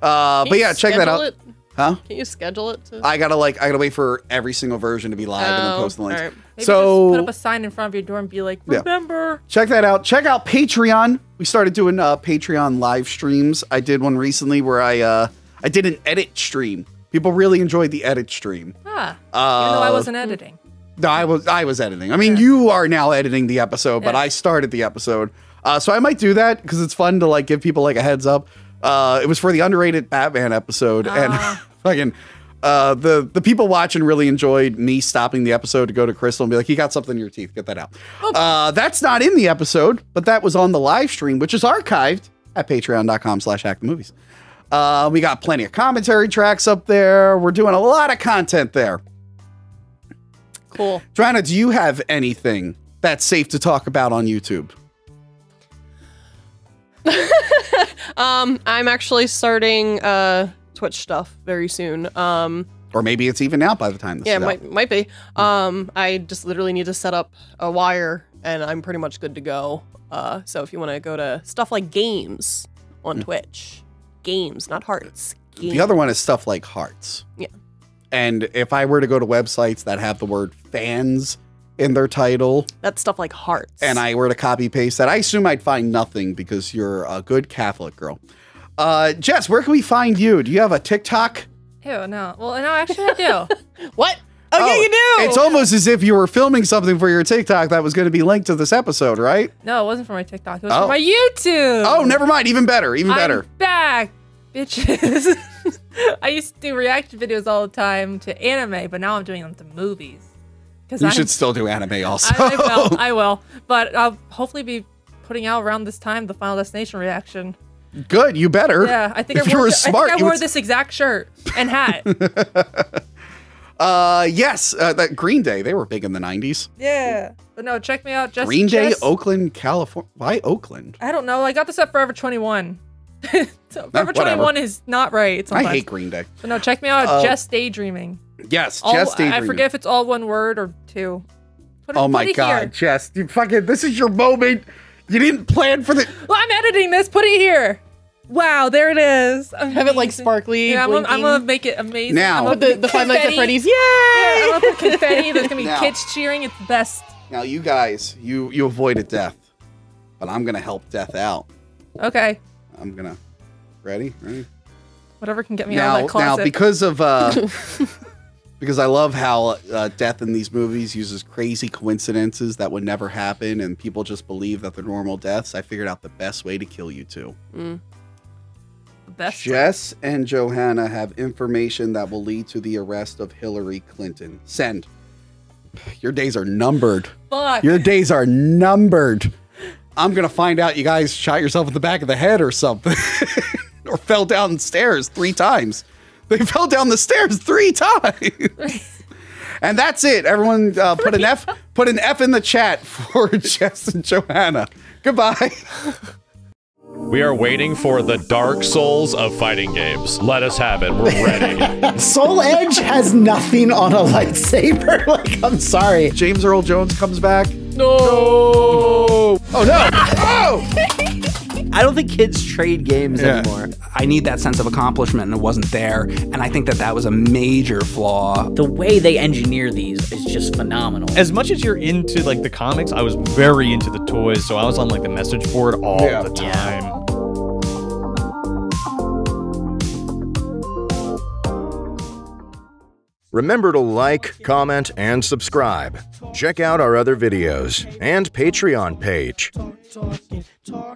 Uh, Can but yeah, check that out. it? Huh? Can you schedule it to? I gotta like I gotta wait for every single version to be live and then Oh, post the links. so just put up a sign in front of your door and be like, Yeah. "Remember." check that out. Check out Patreon. We started doing uh, Patreon live streams. I did one recently where I uh, I did an edit stream. People really enjoyed the edit stream. Ah, Uh, even though I wasn't editing. No, I was I was editing. I mean, you are now editing the episode, but Yeah. I started the episode. Uh, so I might do that because it's fun to like give people like a heads up. Uh, it was for the underrated Batman episode, and Ah. fucking uh, the the people watching really enjoyed me stopping the episode to go to Crystal and be like, "You got something in your teeth. Get that out." Uh, that's not in the episode, but that was on the live stream, which is archived at Patreon.com/slash Hack the Movies. Uh, we got plenty of commentary tracks up there. We're doing a lot of content there. Cool. Johanna, do you have anything that's safe to talk about on YouTube? Um, I'm actually starting uh Twitch stuff very soon. Um, Or maybe it's even out by the time this yeah, is it out. might might be. Um, I just literally need to set up a wire, and I'm pretty much good to go. Uh, so if you want to go to stuff like games on Twitch, games, not hearts. Games. The other one is stuff like hearts. Yeah. And if I were to go to websites that have the word fans in their title That's stuff like hearts. and I were to copy paste that, I assume I'd find nothing because you're a good Catholic girl. Uh, Jess, where can we find you? Do you have a TikTok? Ew, no. Well, no, actually, I do. what? Oh, yeah, you do. It's almost as if you were filming something for your TikTok that was going to be linked to this episode, right? no, it wasn't for my TikTok. It was Oh. for my YouTube. Oh, never mind. Even better. Even better. I'm back, bitches. I used to do reaction videos all the time to anime, but now I'm doing them to movies. Because You should still do anime also. I, I will. I will. But I'll hopefully be putting out around this time the Final Destination reaction. Good, you better. Yeah, I think if I you wore, were th- smart, I, I you wore would- this exact shirt and hat. Uh, yes, uh, that Green Day. They were big in the '90s. yeah. But no, check me out. Just Green Day, just- Oakland, California. Why Oakland? I don't know. I got this at Forever 21. so Forever whatever. 21 is not right. Sometimes. I hate Green Day. But no, check me out. Uh, just daydreaming. Yes, All- Jess I forget if it's all one word or two. Put Oh put my God, here. Jess! You fucking. This is your moment. You didn't plan for the. Well, I'm editing this. Put it here. Wow, there it is. Have it like sparkly. Yeah, I'm, gonna- I'm gonna make it amazing. Now- I'm gonna With the, put the Five Nights at confetti. Freddy's. Yeah, Yay! I'm gonna put confetti. There's gonna be Now. kids cheering. It's the best. Now, you guys, you you avoided death, but I'm gonna help death out. Okay, I'm gonna. Ready? Ready? whatever can get me now, out of that closet. now, because of uh, because I love how uh, death in these movies uses crazy coincidences that would never happen, and people just believe that they're normal deaths. I figured out the best way to kill you two. Mm. best. Jess and Johanna have information that will lead to the arrest of Hillary Clinton. Send. Your days are numbered. Fuck. Your days are numbered. I'm gonna find out you guys shot yourself in the back of the head or something, or fell down stairs three times. They fell down the stairs three times. and that's it. Everyone, uh, put an F. Put an F in the chat for Jess and Johanna. Goodbye. We are waiting for the Dark Souls of fighting games. Let us have it. We're ready. Soul Edge has nothing on a lightsaber. like, I'm sorry. James Earl Jones comes back. No. Oh no! Oh! I don't think kids trade games Yeah. anymore. I need that sense of accomplishment, and it wasn't there. And I think that that was a major flaw. The way they engineer these is just phenomenal. As much as you're into like the comics, I was very into the toys, so I was on like the message board all Yeah. the time. Remember to like, comment, and subscribe. Check out our other videos and Patreon page. Talking, talking.